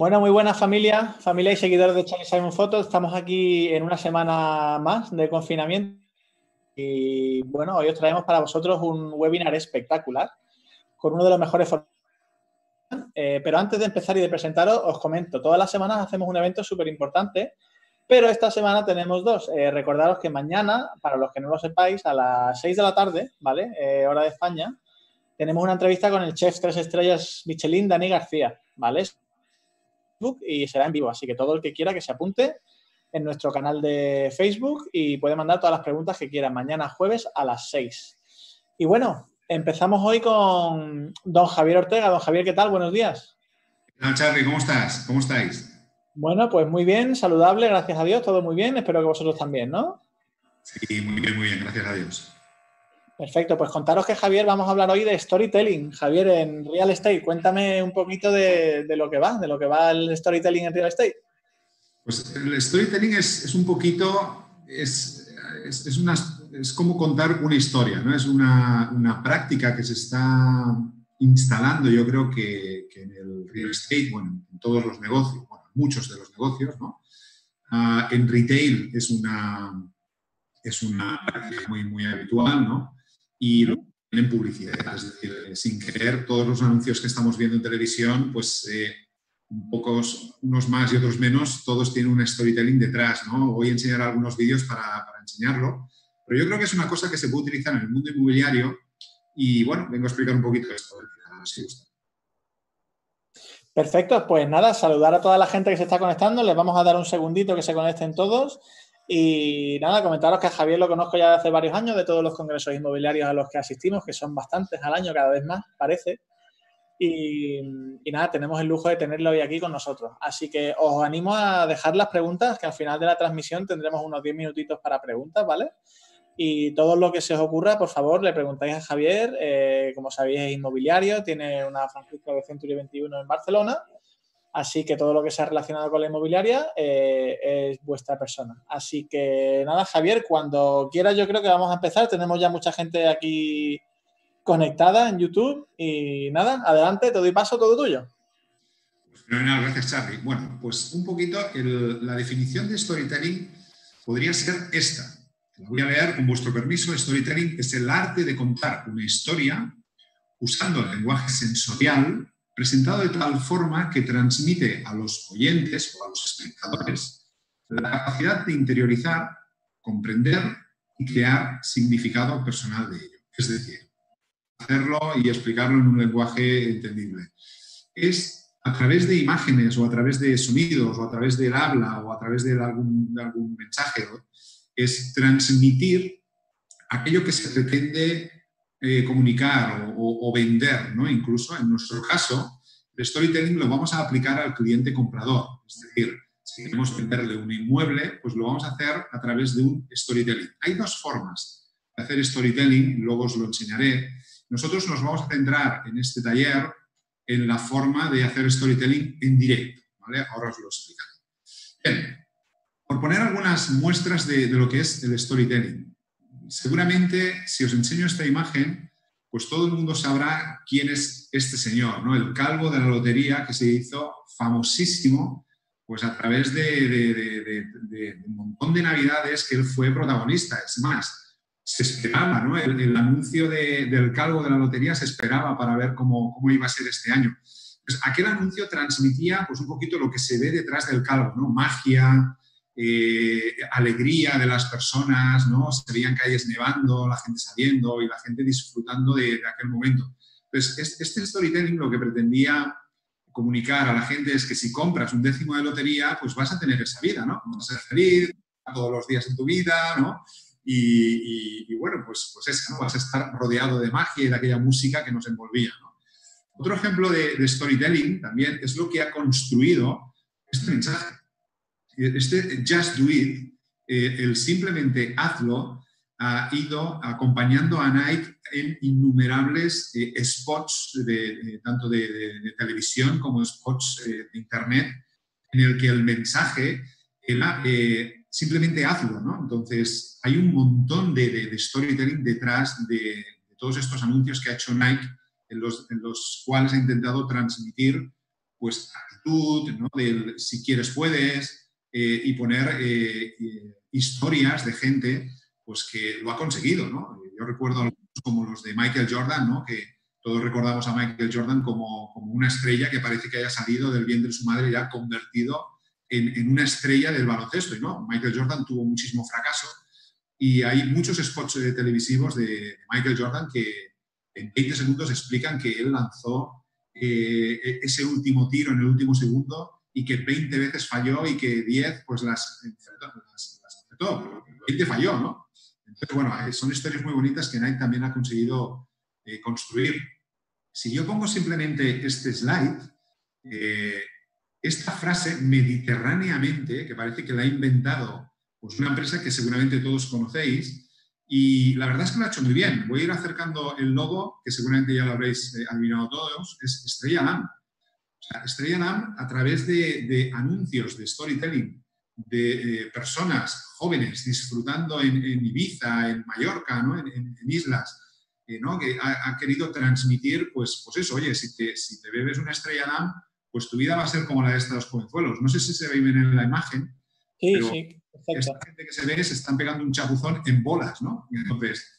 Bueno, muy buenas familia, familia y seguidores de Charlie Simon Photo. Estamos aquí en una semana más de confinamiento y bueno, hoy os traemos para vosotros un webinar espectacular con uno de los mejores eh, pero antes de empezar y de presentaros, os comento, todas las semanas hacemos un evento súper importante, pero esta semana tenemos dos. Eh, recordaros que mañana, para los que no lo sepáis, a las 6 de la tarde, ¿vale? Eh, hora de España, tenemos una entrevista con el chef tres estrellas Michelin, Dani García, ¿vale? Y será en vivo. Así que todo el que quiera que se apunte en nuestro canal de Facebook y puede mandar todas las preguntas que quiera mañana jueves a las 6. Y bueno, empezamos hoy con don Javier Ortega. Don Javier, ¿qué tal? Buenos días. Hola, Charlie, ¿cómo estás? ¿Cómo estáis? Bueno, pues muy bien, saludable, gracias a Dios, todo muy bien. Espero que vosotros también, ¿no? Sí, muy bien, muy bien, gracias a Dios. Perfecto, pues contaros que Javier, vamos a hablar hoy de storytelling. Javier, en real estate, cuéntame un poquito de, lo que va, de lo que va el storytelling en real estate. Pues el storytelling es, un poquito, es, es, una, es, como contar una historia, ¿no? Es una, práctica que se está instalando, yo creo que, en el real estate, bueno, en todos los negocios, bueno, muchos de los negocios, ¿no? Ah, en retail es una, es una práctica muy, muy habitual, ¿no? Y en publicidad. Es decir, eh, sin querer, todos los anuncios que estamos viendo en televisión, pues eh, pocos, unos más y otros menos, todos tienen un storytelling detrás. ¿no? Voy a enseñar algunos vídeos para, enseñarlo, pero yo creo que es una cosa que se puede utilizar en el mundo inmobiliario y bueno, vengo a explicar un poquito esto. Perfecto, pues nada, saludar a toda la gente que se está conectando, les vamos a dar un segundito que se conecten todos y nada, comentaros que a Javier lo conozco ya hace varios años de todos los congresos inmobiliarios a los que asistimos, que son bastantes al año, cada vez más, parece. Y, nada, tenemos el lujo de tenerlo hoy aquí con nosotros. Así que os animo a dejar las preguntas, que al final de la transmisión tendremos unos 10 minutitos para preguntas, ¿vale? Y todo lo que se os ocurra, por favor, le preguntáis a Javier. Eh, como sabéis, es inmobiliario, tiene una franquicia de Century 21 en Barcelona Así que todo lo que sea relacionado con la inmobiliaria eh, es vuestra persona. Así que nada, Javier, cuando quieras yo creo que vamos a empezar. Tenemos ya mucha gente aquí conectada en YouTube y nada, adelante, te doy paso, todo tuyo. Pues gracias Charlie. Bueno, pues un poquito la definición de storytelling podría ser esta. La voy a leer con vuestro permiso. Storytelling es el arte de contar una historia usando el lenguaje sensorial presentado de tal forma que transmite a los oyentes o a los espectadores la capacidad de interiorizar, comprender y crear significado personal de ello. Es decir, hacerlo y explicarlo en un lenguaje entendible. Es a través de imágenes o a través de sonidos o a través del habla o a través de algún, mensaje, es transmitir aquello que se pretende eh, comunicar o, vender, ¿no? Incluso en nuestro caso, el storytelling lo vamos a aplicar al cliente comprador. Es decir, si queremos venderle un inmueble, pues lo vamos a hacer a través de un storytelling. Hay dos formas de hacer storytelling, luego os lo enseñaré. Nosotros nos vamos a centrar en este taller en la forma de hacer storytelling en directo. ¿vale? Ahora os lo explicaré. Bien, por poner algunas muestras de lo que es el storytelling seguramente si os enseño esta imagen, pues todo el mundo sabrá quién es este señor, ¿no? El calvo de la lotería que se hizo famosísimo pues a través de, un montón de navidades que él fue protagonista. Es más, se esperaba, ¿no? El, anuncio del calvo de la lotería se esperaba para ver cómo, cómo iba a ser este año. Pues aquel anuncio transmitía pues un poquito lo que se ve detrás del calvo, ¿no? Magia, eh, alegría de las personas, ¿no? Se veían calles nevando, la gente saliendo y la gente disfrutando de, aquel momento. Pues este storytelling lo que pretendía comunicar a la gente es que si compras un décimo de lotería, pues vas a tener esa vida, ¿no? Vas a ser feliz todos los días en tu vida, ¿no? Y, bueno, pues, pues eso, ¿no? Vas a estar rodeado de magia y de aquella música que nos envolvía, ¿no? Otro ejemplo de, de storytelling también es lo que ha construido este mensaje este Just Do It, eh, el simplemente hazlo, ha ido acompañando a Nike en innumerables eh, spots, de, tanto de, televisión como spots eh, de Internet, en el que el mensaje era simplemente hazlo. ¿no? Entonces, hay un montón de, storytelling detrás de, todos estos anuncios que ha hecho Nike, en los, en los cuales ha intentado transmitir pues actitud, ¿no? del si quieres puedes, eh, y poner eh, historias de gente pues, que lo ha conseguido. ¿no? Yo recuerdo como los de Michael Jordan, ¿no? que todos recordamos a Michael Jordan como, como, una estrella que parece que haya salido del bien de su madre y ha convertido en, en, una estrella del baloncesto. Y no, Michael Jordan tuvo muchísimo fracaso y hay muchos spots televisivos de Michael Jordan que en 20 segundos explican que él lanzó eh, ese último tiro en el último segundo y que 20 veces falló y que 10 pues las, las, las 20 falló, ¿no? Entonces, bueno, eh, son historias muy bonitas que Nike también ha conseguido eh, construir. Si yo pongo simplemente este slide, esta frase mediterráneamente, que parece que la ha inventado pues, una empresa que seguramente todos conocéis, y la verdad es que lo ha hecho muy bien. Voy a ir acercando el logo, que seguramente ya lo habréis eh, adivinado todos, es Estrella Lam. O sea, Estrella Lam, a través de, anuncios de storytelling de eh, personas jóvenes disfrutando en, Ibiza, en Mallorca, ¿no? en, islas, eh, ¿no? que ha, querido transmitir, pues, pues eso, oye, si te, si te bebes una Estrella Lam, pues tu vida va a ser como la de estos jovenzuelos. No sé si se ve bien en la imagen. Sí, sí. Esta gente que se ve se están pegando un chapuzón en bolas, ¿no? Entonces,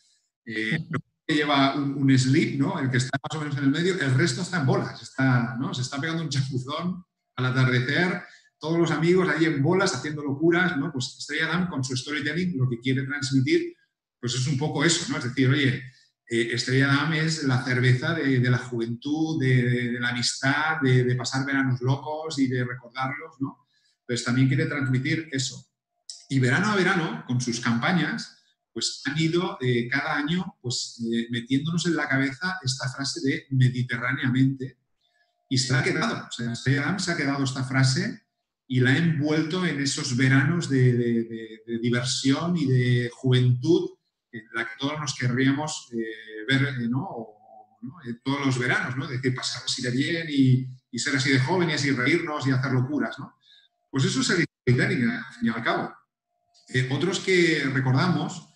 eh, lleva un, slip, ¿no? El que está más o menos en el medio, el resto está en bolas. Se está pegando un chapuzón al atardecer, todos los amigos ahí en bolas haciendo locuras, ¿no? Pues Estrella Damm con su storytelling lo que quiere transmitir, pues es un poco eso, ¿no? Es decir, oye, eh, Estrella Damm es la cerveza de, la juventud, de, la amistad, de, de, pasar veranos locos y de recordarlos, ¿no? Entonces también quiere transmitir eso. Y verano a verano, con sus campañas, pues han ido eh, cada año pues, eh, metiéndonos en la cabeza esta frase de mediterráneamente y se ha quedado, o sea, se ha quedado esta frase y la ha envuelto en esos veranos de, diversión y de juventud en la que todos nos querríamos eh, ver, ¿no? todos los veranos, ¿no? De que pasar así de bien y, y, ser así de jóvenes y reírnos y hacer locuras, ¿no? Pues eso es el storytelling, al fin y al cabo. Eh, otros que recordamos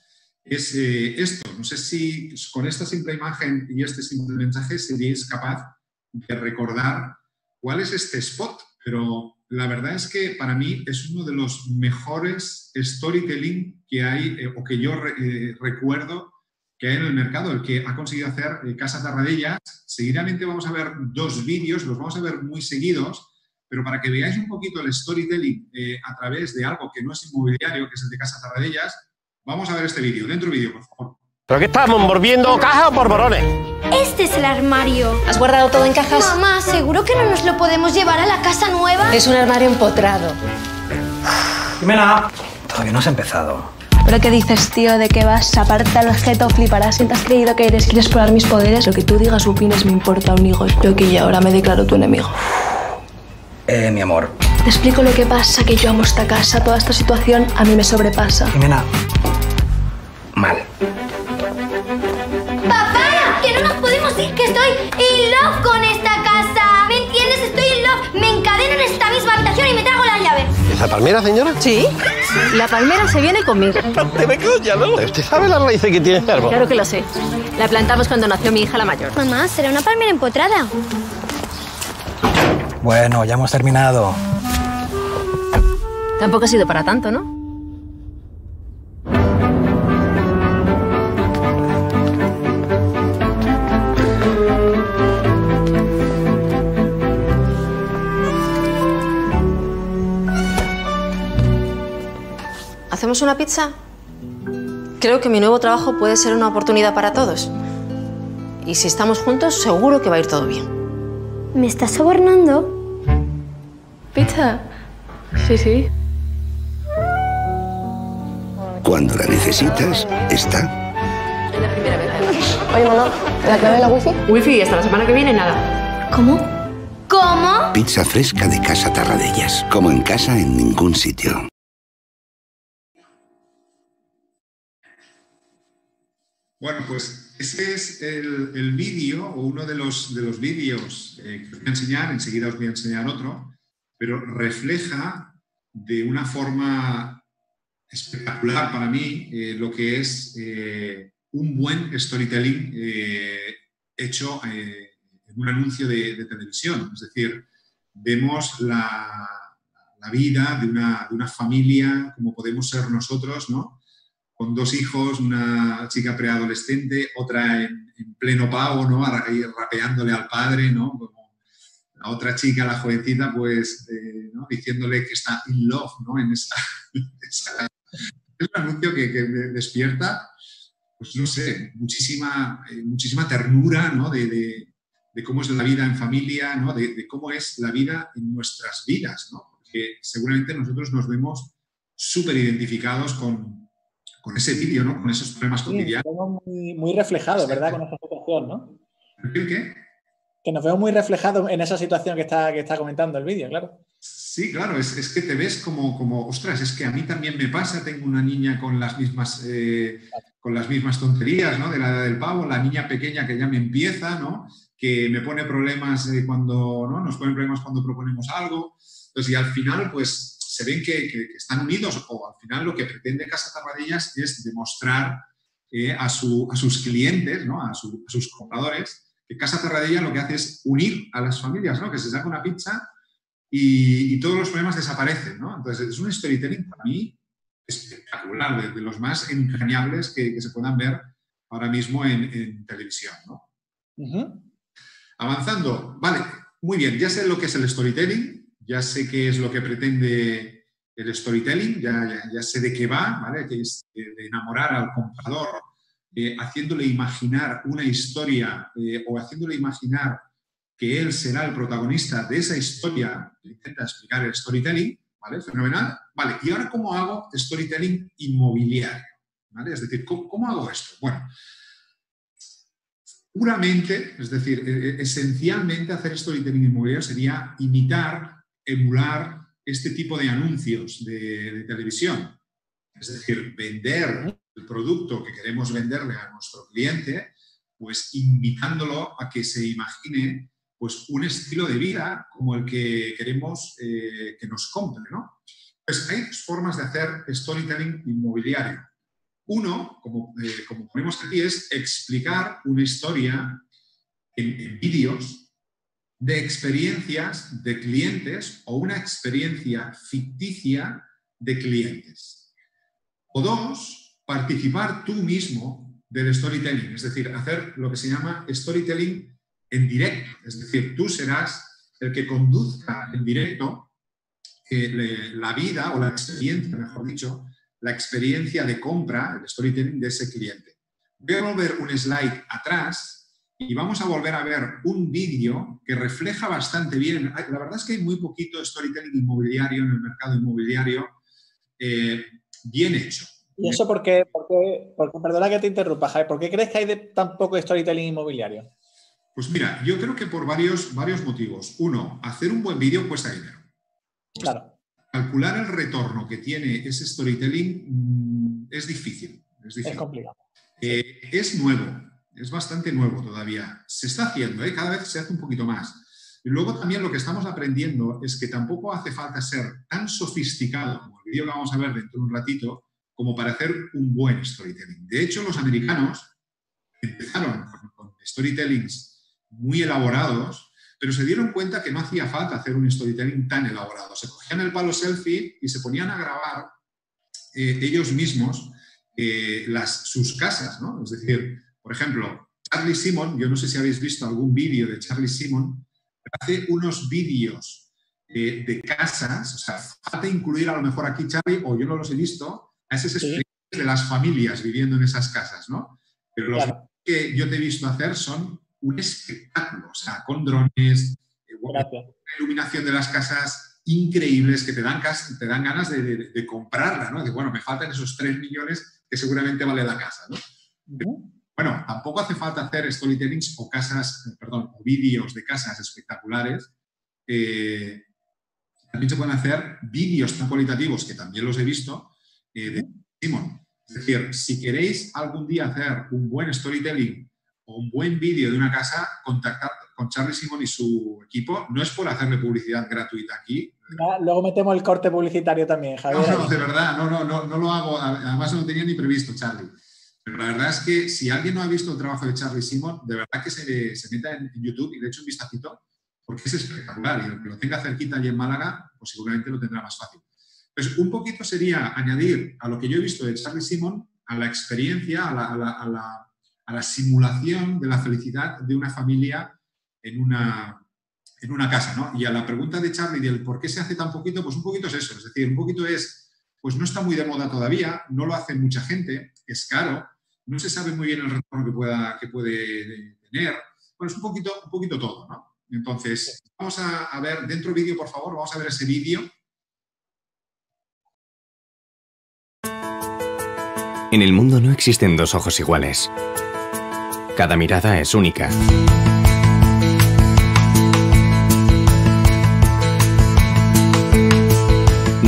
es eh, esto. No sé si con esta simple imagen y este simple mensaje seríais capaz de recordar cuál es este spot, pero la verdad es que para mí es uno de los mejores storytelling que hay eh, o que yo recuerdo que hay en el mercado, el que ha conseguido hacer Casa Tarradellas. Seguidamente vamos a ver dos vídeos, los vamos a ver muy seguidos, pero para que veáis un poquito el storytelling eh, a través de algo que no es inmobiliario, que es el de Casa Tarradellas, vamos a ver este vídeo. Dentro vídeo, por favor. ¿Pero qué estamos, morbiendo cajas o pormorones? Este es el armario. ¿Has guardado todo en cajas? Mamá, ¿seguro que no nos lo podemos llevar a la casa nueva? Es un armario empotrado. Jimena, todavía no has empezado. ¿Pero qué dices, tío? ¿De qué vas? Aparta el objeto, fliparás. ¿Siempre has creído que eres? ¿Quieres explorar mis poderes? Lo que tú digas, opines, me importa un higo. Yo aquí y ahora me declaro tu enemigo. Eh, mi amor. Te explico lo que pasa, que yo amo esta casa. Toda esta situación a mí me sobrepasa. Jimena. Mal. ¡Papá! ¡Que no nos podemos ir! ¡Que estoy in love con esta casa! ¿Me entiendes? Estoy in love. Me encadeno en esta misma habitación y me trago las llaves. ¿Esa palmera, señora? Sí. La palmera se viene conmigo. Te me coña, ¿no? ¿Usted sabe las raíces que tiene este árbol? Claro que lo sé. La plantamos cuando nació mi hija la mayor. Mamá, ¿será una palmera empotrada? Bueno, ya hemos terminado. Tampoco ha sido para tanto, ¿no? ¿Hacemos una pizza? Creo que mi nuevo trabajo puede ser una oportunidad para todos. Y si estamos juntos, seguro que va a ir todo bien. ¿Me estás sobornando? ¿Pizza? Sí, sí. Cuando la necesitas, está. Oye, mamá, ¿la clave de la wifi? Wifi hasta la semana que viene nada. ¿Cómo? ¿Cómo? Pizza fresca de Casa Tarradellas. Como en casa en ningún sitio. Bueno, pues ese es el, vídeo o uno de los, de los vídeos eh, que os voy a enseñar, enseguida os voy a enseñar otro, pero refleja de una forma espectacular para mí eh, lo que es eh, un buen storytelling hecho en un anuncio de, televisión. Es decir, vemos la, la vida de una, de una, familia como podemos ser nosotros, ¿no? Con dos hijos, una chica preadolescente, otra en, en pleno pavo, ¿no? Rapeándole al padre, ¿no? Como la otra chica, la jovencita, pues eh, ¿no? diciéndole que está in love, ¿no? En esa, esa es un anuncio que, que despierta, pues no sé, muchísima, eh, muchísima ternura, ¿no? De, de, de, cómo es la vida en familia, ¿no? De, de, cómo es la vida en nuestras vidas, ¿no? Porque seguramente nosotros nos vemos súper identificados con, con, ese vídeo, ¿no? Con esos problemas sí, cotidianos. Muy, muy reflejado, ¿verdad? Con esa situación, ¿no? ¿Qué? qué? Que nos vemos muy reflejados en esa situación que está, que está comentando el vídeo, claro. Sí, claro, es, es, que te ves como, como, ostras, es que a mí también me pasa, tengo una niña con las mismas, eh, con las mismas tonterías, ¿no? De la edad del pavo, la niña pequeña que ya me empieza, ¿no? Que me pone problemas eh, cuando, ¿no? Nos ponen problemas cuando proponemos algo. Entonces, y al final, pues, se ven que, que, que están unidos o al final lo que pretende Casa Tarradillas es demostrar eh, a, su, a, sus clientes, ¿no? A, su, a, sus compradores, que Casa Tarradilla lo que hace es unir a las familias, ¿no? Que se saca una pizza y, y, todos los problemas desaparecen, ¿no? Entonces, es un storytelling para mí espectacular, de, de los más entrañables que, que, se puedan ver ahora mismo en, en televisión, ¿no? Uh -huh. Avanzando, vale, muy bien, ya sé lo que es el storytelling, ya sé qué es lo que pretende el storytelling, ya, sé de qué va, ¿vale? Que es de enamorar al comprador, eh, haciéndole imaginar una historia eh, o haciéndole imaginar que él será el protagonista de esa historia, intenta explicar el storytelling, ¿vale? Fenomenal. Vale, ¿y ahora cómo hago storytelling inmobiliario? ¿Vale? Es decir, ¿cómo, ¿cómo, hago esto? Bueno, puramente, es decir, eh, esencialmente hacer storytelling inmobiliario sería imitar, emular este tipo de anuncios de, televisión. Es decir, vender el producto que queremos venderle a nuestro cliente, pues invitándolo a que se imagine pues un estilo de vida como el que queremos eh, que nos compre, ¿no? Pues hay dos formas de hacer storytelling inmobiliario. Uno, como, eh, ponemos aquí, es explicar una historia en vídeos de experiencias de clientes o una experiencia ficticia de clientes. O dos, participar tú mismo del storytelling, es decir, hacer lo que se llama storytelling en directo. Es decir, tú serás el que conduzca en directo eh, la vida o la experiencia, mejor dicho, la experiencia de compra, el storytelling de ese cliente. Voy a volver un slide atrás y vamos a volver a ver un vídeo que refleja bastante bien. La verdad es que hay muy poquito storytelling inmobiliario en el mercado inmobiliario eh, bien hecho. ¿Y eso por qué, por qué, por qué, perdona que te interrumpa, Javier, ¿por qué crees que hay de tan poco storytelling inmobiliario? Pues mira, yo creo que por varios, varios motivos. Uno, hacer un buen vídeo cuesta dinero. Claro. Calcular el retorno que tiene ese storytelling mmm, es difícil. Es, difícil. es complicado. Eh, es nuevo, es bastante nuevo todavía. Se está haciendo, ¿eh? cada vez se hace un poquito más. Y luego también lo que estamos aprendiendo es que tampoco hace falta ser tan sofisticado como el vídeo que vamos a ver dentro de un ratito, como para hacer un buen storytelling. De hecho, los americanos empezaron con, con storytellings muy elaborados, pero se dieron cuenta que no hacía falta hacer un storytelling tan elaborado. Se cogían el palo selfie y se ponían a grabar eh, ellos mismos eh, las, sus casas, ¿no? Es decir, por ejemplo, Charlie Simon, yo no sé si habéis visto algún vídeo de Charlie Simon, hace unos vídeos eh, de casas, o sea, falta incluir a lo mejor aquí, Charlie, o yo no los he visto, a esas experiencias sí. de las familias viviendo en esas casas, ¿no? Pero los claro. que yo te he visto hacer son un espectáculo, o sea, con drones, eh, una iluminación de las casas increíbles que te dan, te dan ganas de, de, de, comprarla, ¿no? De, bueno, me faltan esos 3 millones que seguramente vale la casa, ¿no? Uh -huh. Bueno, tampoco hace falta hacer storytellings o casas, perdón, o vídeos de casas espectaculares. Eh, también se pueden hacer vídeos tan cualitativos, que también los he visto, eh, de Simon. Es decir, si queréis algún día hacer un buen storytelling o un buen vídeo de una casa, contactad con Charlie Simon y su equipo. No es por hacerle publicidad gratuita aquí. Luego metemos el corte publicitario también, Javier. No, no, de verdad, no, no, no, no lo hago. Además no lo tenía ni previsto, Charlie. Pero la verdad es que si alguien no ha visto el trabajo de Charlie Simon, de verdad que se, se meta en, en, YouTube y le eche un vistacito, porque es espectacular y el que lo tenga cerquita allí en Málaga, pues seguramente lo tendrá más fácil. Pues un poquito sería añadir a lo que yo he visto de Charlie Simon, a la experiencia, a la, a la, a la, a la simulación de la felicidad de una familia en una, en una casa, ¿no? Y a la pregunta de Charlie del por qué se hace tan poquito, pues un poquito es eso, es decir, un poquito es, pues no está muy de moda todavía, no lo hace mucha gente, es caro, no se sabe muy bien el retorno que, pueda, que puede tener, bueno, es un poquito, un poquito todo, ¿no? Entonces, vamos a, a ver, dentro vídeo, por favor, vamos a ver ese vídeo. En el mundo no existen dos ojos iguales. Cada mirada es única.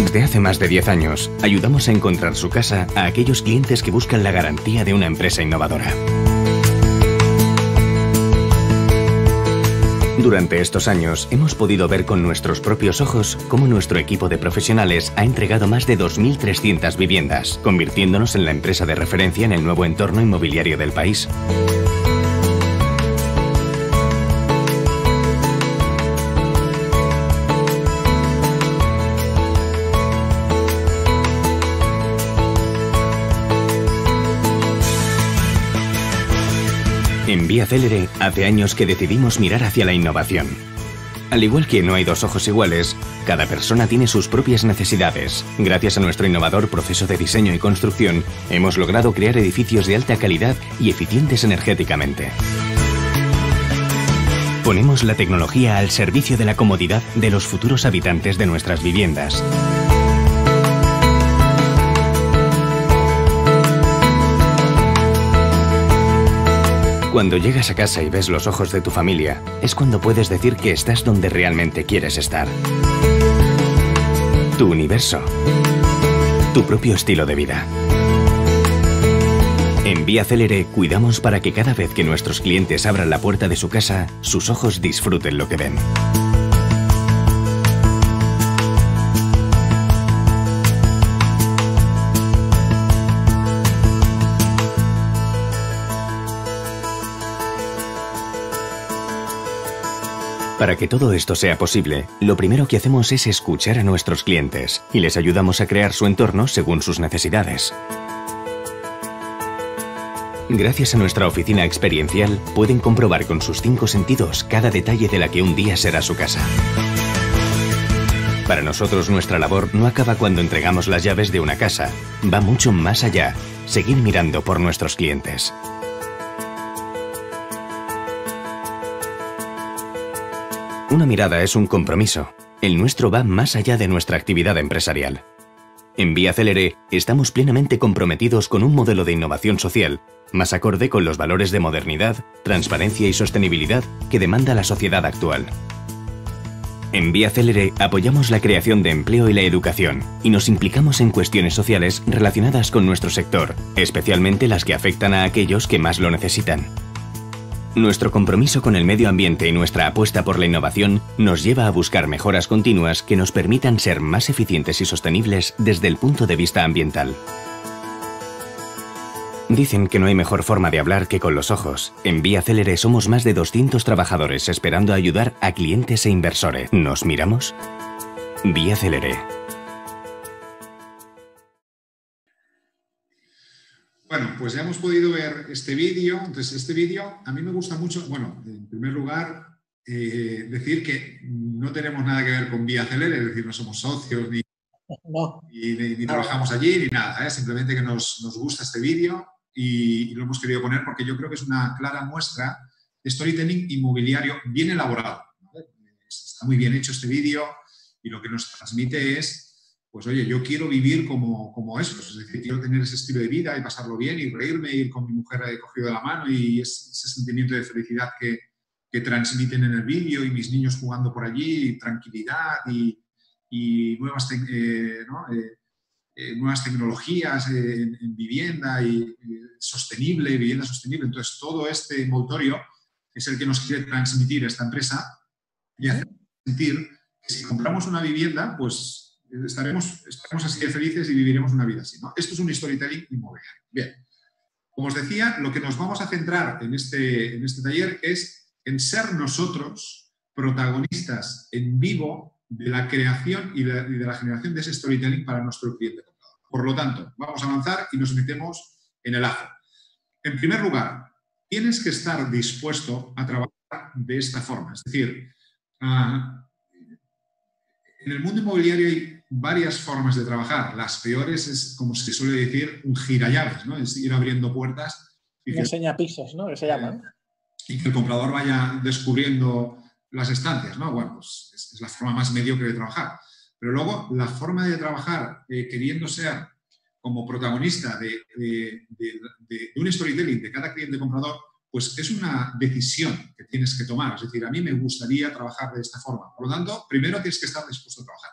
Desde hace más de 10 años, ayudamos a encontrar su casa a aquellos clientes que buscan la garantía de una empresa innovadora. Durante estos años hemos podido ver con nuestros propios ojos cómo nuestro equipo de profesionales ha entregado más de 2.300 viviendas, convirtiéndonos en la empresa de referencia en el nuevo entorno inmobiliario del país. En Vía Célere hace años que decidimos mirar hacia la innovación. Al igual que no hay dos ojos iguales, cada persona tiene sus propias necesidades. Gracias a nuestro innovador proceso de diseño y construcción, hemos logrado crear edificios de alta calidad y eficientes energéticamente. Ponemos la tecnología al servicio de la comodidad de los futuros habitantes de nuestras viviendas. Cuando llegas a casa y ves los ojos de tu familia, es cuando puedes decir que estás donde realmente quieres estar. Tu universo. Tu propio estilo de vida. En Vía Célere cuidamos para que cada vez que nuestros clientes abran la puerta de su casa, sus ojos disfruten lo que ven. Para que todo esto sea posible, lo primero que hacemos es escuchar a nuestros clientes y les ayudamos a crear su entorno según sus necesidades. Gracias a nuestra oficina experiencial, pueden comprobar con sus cinco sentidos cada detalle de la que un día será su casa. Para nosotros nuestra labor no acaba cuando entregamos las llaves de una casa, va mucho más allá, seguir mirando por nuestros clientes. Una mirada es un compromiso. El nuestro va más allá de nuestra actividad empresarial. En Vía Célere estamos plenamente comprometidos con un modelo de innovación social más acorde con los valores de modernidad, transparencia y sostenibilidad que demanda la sociedad actual. En Vía Célere apoyamos la creación de empleo y la educación y nos implicamos en cuestiones sociales relacionadas con nuestro sector, especialmente las que afectan a aquellos que más lo necesitan. Nuestro compromiso con el medio ambiente y nuestra apuesta por la innovación nos lleva a buscar mejoras continuas que nos permitan ser más eficientes y sostenibles desde el punto de vista ambiental. Dicen que no hay mejor forma de hablar que con los ojos. En Vía Célere somos más de 200 trabajadores esperando ayudar a clientes e inversores. ¿Nos miramos? Vía Célere. Bueno, pues ya hemos podido ver este vídeo. Entonces, este vídeo a mí me gusta mucho. Bueno, en primer lugar, eh, decir que no tenemos nada que ver con Vía Celere, es decir, no somos socios ni, No. ni- ni- ni trabajamos allí ni nada. ¿eh? Simplemente que nos, nos gusta este vídeo y, y lo hemos querido poner porque yo creo que es una clara muestra de storytelling inmobiliario bien elaborado. ¿vale? Está muy bien hecho este vídeo y lo que nos transmite es pues oye, yo quiero vivir como, como eso, es decir, quiero tener ese estilo de vida y pasarlo bien y reírme, ir con mi mujer eh, cogido de la mano y es- ese sentimiento de felicidad que, que transmiten en el vídeo y mis niños jugando por allí, tranquilidad y, y nuevas, eh, ¿no? Eh, eh, nuevas tecnologías eh, en, en vivienda y, y sostenible, vivienda sostenible. Entonces, todo este envoltorio es el que nos quiere transmitir esta empresa y hacer sentir que si compramos una vivienda, pues estaremos, estaremos así de felices y viviremos una vida así. ¿no? Esto es un storytelling inmobiliario. Bien. Como os decía, lo que nos vamos a centrar en este, en este taller es en ser nosotros protagonistas en vivo de la creación y de, la generación de ese storytelling para nuestro cliente comprador. Por lo tanto, vamos a avanzar y nos metemos en el ajo. En primer lugar, tienes que estar dispuesto a trabajar de esta forma. Es decir, ah, en el mundo inmobiliario hay varias formas de trabajar. Las peores es, como se suele decir, un girallaves, ¿no? Es ir abriendo puertas. Y que, enseña pisos, ¿no? Que se llama. Y que el comprador vaya descubriendo las estancias, ¿no? Bueno, pues es, la forma más mediocre de trabajar. Pero luego, la forma de trabajar eh, queriendo ser como protagonista de, de, un storytelling de cada cliente comprador, pues es una decisión que tienes que tomar. Es decir, a mí me gustaría trabajar de esta forma. Por lo tanto, primero tienes que estar dispuesto a trabajar.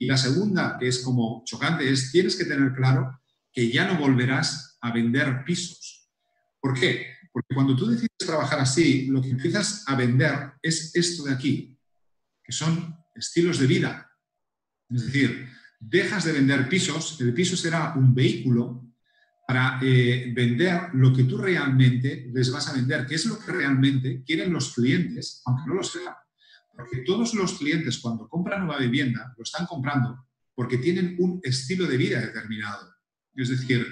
Y la segunda, que es como chocante, es tienes que tener claro que ya no volverás a vender pisos. ¿Por qué? Porque cuando tú decides trabajar así, lo que empiezas a vender es esto de aquí, que son estilos de vida. Es decir, dejas de vender pisos, el piso será un vehículo para eh, vender lo que tú realmente les vas a vender, que es lo que realmente quieren los clientes, aunque no lo sepan. Porque todos los clientes cuando compran una vivienda lo están comprando porque tienen un estilo de vida determinado. Es decir,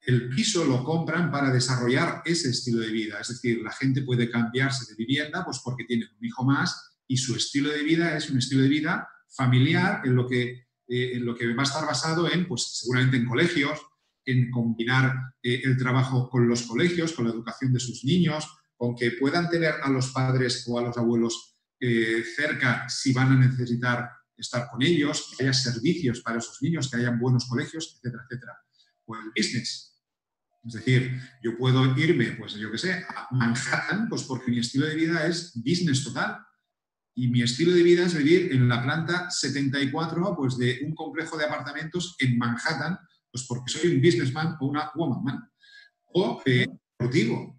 el piso lo compran para desarrollar ese estilo de vida. Es decir, la gente puede cambiarse de vivienda pues porque tiene un hijo más y su estilo de vida es un estilo de vida familiar en lo que, eh, en lo que va a estar basado en, pues seguramente en colegios, en combinar eh, el trabajo con los colegios, con la educación de sus niños, con que puedan tener a los padres o a los abuelos eh, cerca si van a necesitar estar con ellos, que haya servicios para esos niños, que hayan buenos colegios, etcétera, etcétera. O el business. Es decir, yo puedo irme, pues yo qué sé, a Manhattan, pues porque mi estilo de vida es business total. Y mi estilo de vida es vivir en la planta 74 pues, de un complejo de apartamentos en Manhattan, pues porque soy un businessman o una woman. O eh, deportivo.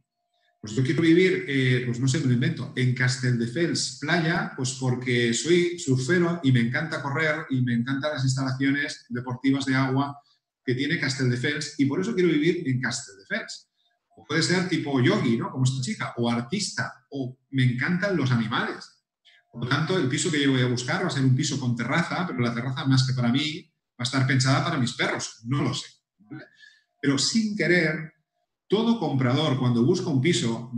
Pues yo quiero vivir, eh, pues no sé, me lo invento, en Castelldefels, playa, pues porque soy surfero y me encanta correr y me encantan las instalaciones deportivas de agua que tiene Castelldefels y por eso quiero vivir en Castelldefels. O puede ser tipo yogi, ¿no? Como esta chica, o artista, o me encantan los animales. Por lo tanto, el piso que yo voy a buscar va a ser un piso con terraza, pero la terraza más que para mí va a estar pensada para mis perros, no lo sé. Pero sin querer, todo comprador cuando busca un piso,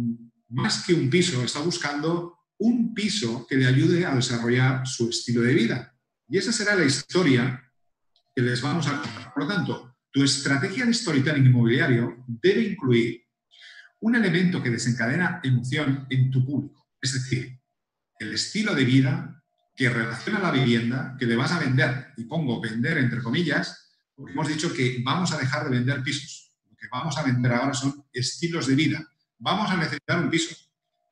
más que un piso, está buscando un piso que le ayude a desarrollar su estilo de vida. Y esa será la historia que les vamos a contar. Por lo tanto, tu estrategia de storytelling inmobiliario debe incluir un elemento que desencadena emoción en tu público, es decir, el estilo de vida que relaciona la vivienda que le vas a vender, y pongo vender entre comillas, porque hemos dicho que vamos a dejar de vender pisos. Vamos a vender ahora son estilos de vida. Vamos a necesitar un piso,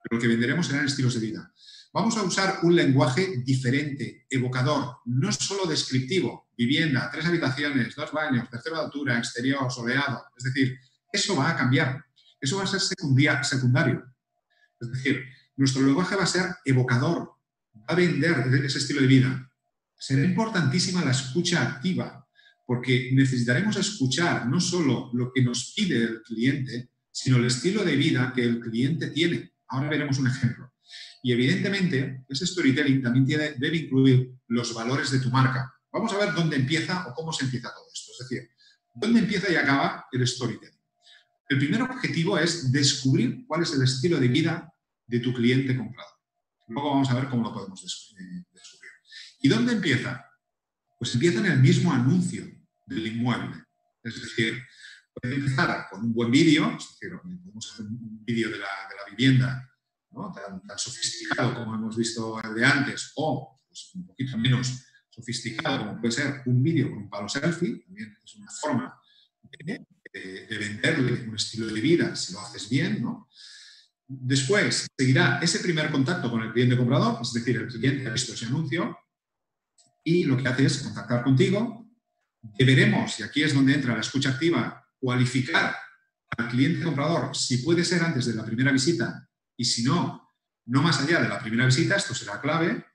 pero lo que venderemos serán estilos de vida. Vamos a usar un lenguaje diferente, evocador, no solo descriptivo, vivienda, tres habitaciones, dos baños, tercera altura, exterior, soleado. Es decir, eso va a cambiar. Eso va a ser secundario. Es decir, nuestro lenguaje va a ser evocador, a vender ese estilo de vida, será importantísima la escucha activa, porque necesitaremos escuchar no solo lo que nos pide el cliente, sino el estilo de vida que el cliente tiene. Ahora veremos un ejemplo. Y evidentemente, ese storytelling también debe incluir los valores de tu marca. Vamos a ver dónde empieza o cómo se empieza todo esto. Es decir, dónde empieza y acaba el storytelling. El primer objetivo es descubrir cuál es el estilo de vida de tu cliente comprador. Luego vamos a ver cómo lo podemos descubrir. ¿Y dónde empieza? Pues empieza en el mismo anuncio del inmueble. Es decir, puede empezar con un buen vídeo, es decir, podemos hacer un vídeo de la, vivienda tan, sofisticado como hemos visto el de antes, o pues, un poquito menos sofisticado como puede ser un vídeo con un palo selfie, también es una forma de, de venderle un estilo de vida si lo haces bien, ¿no? Después seguirá ese primer contacto con el cliente comprador, es decir, el cliente ha visto ese anuncio y lo que hace es contactar contigo. Deberemos, y aquí es donde entra la escucha activa, cualificar al cliente comprador si puede ser antes de la primera visita y si no, no más allá de la primera visita, esto será clave.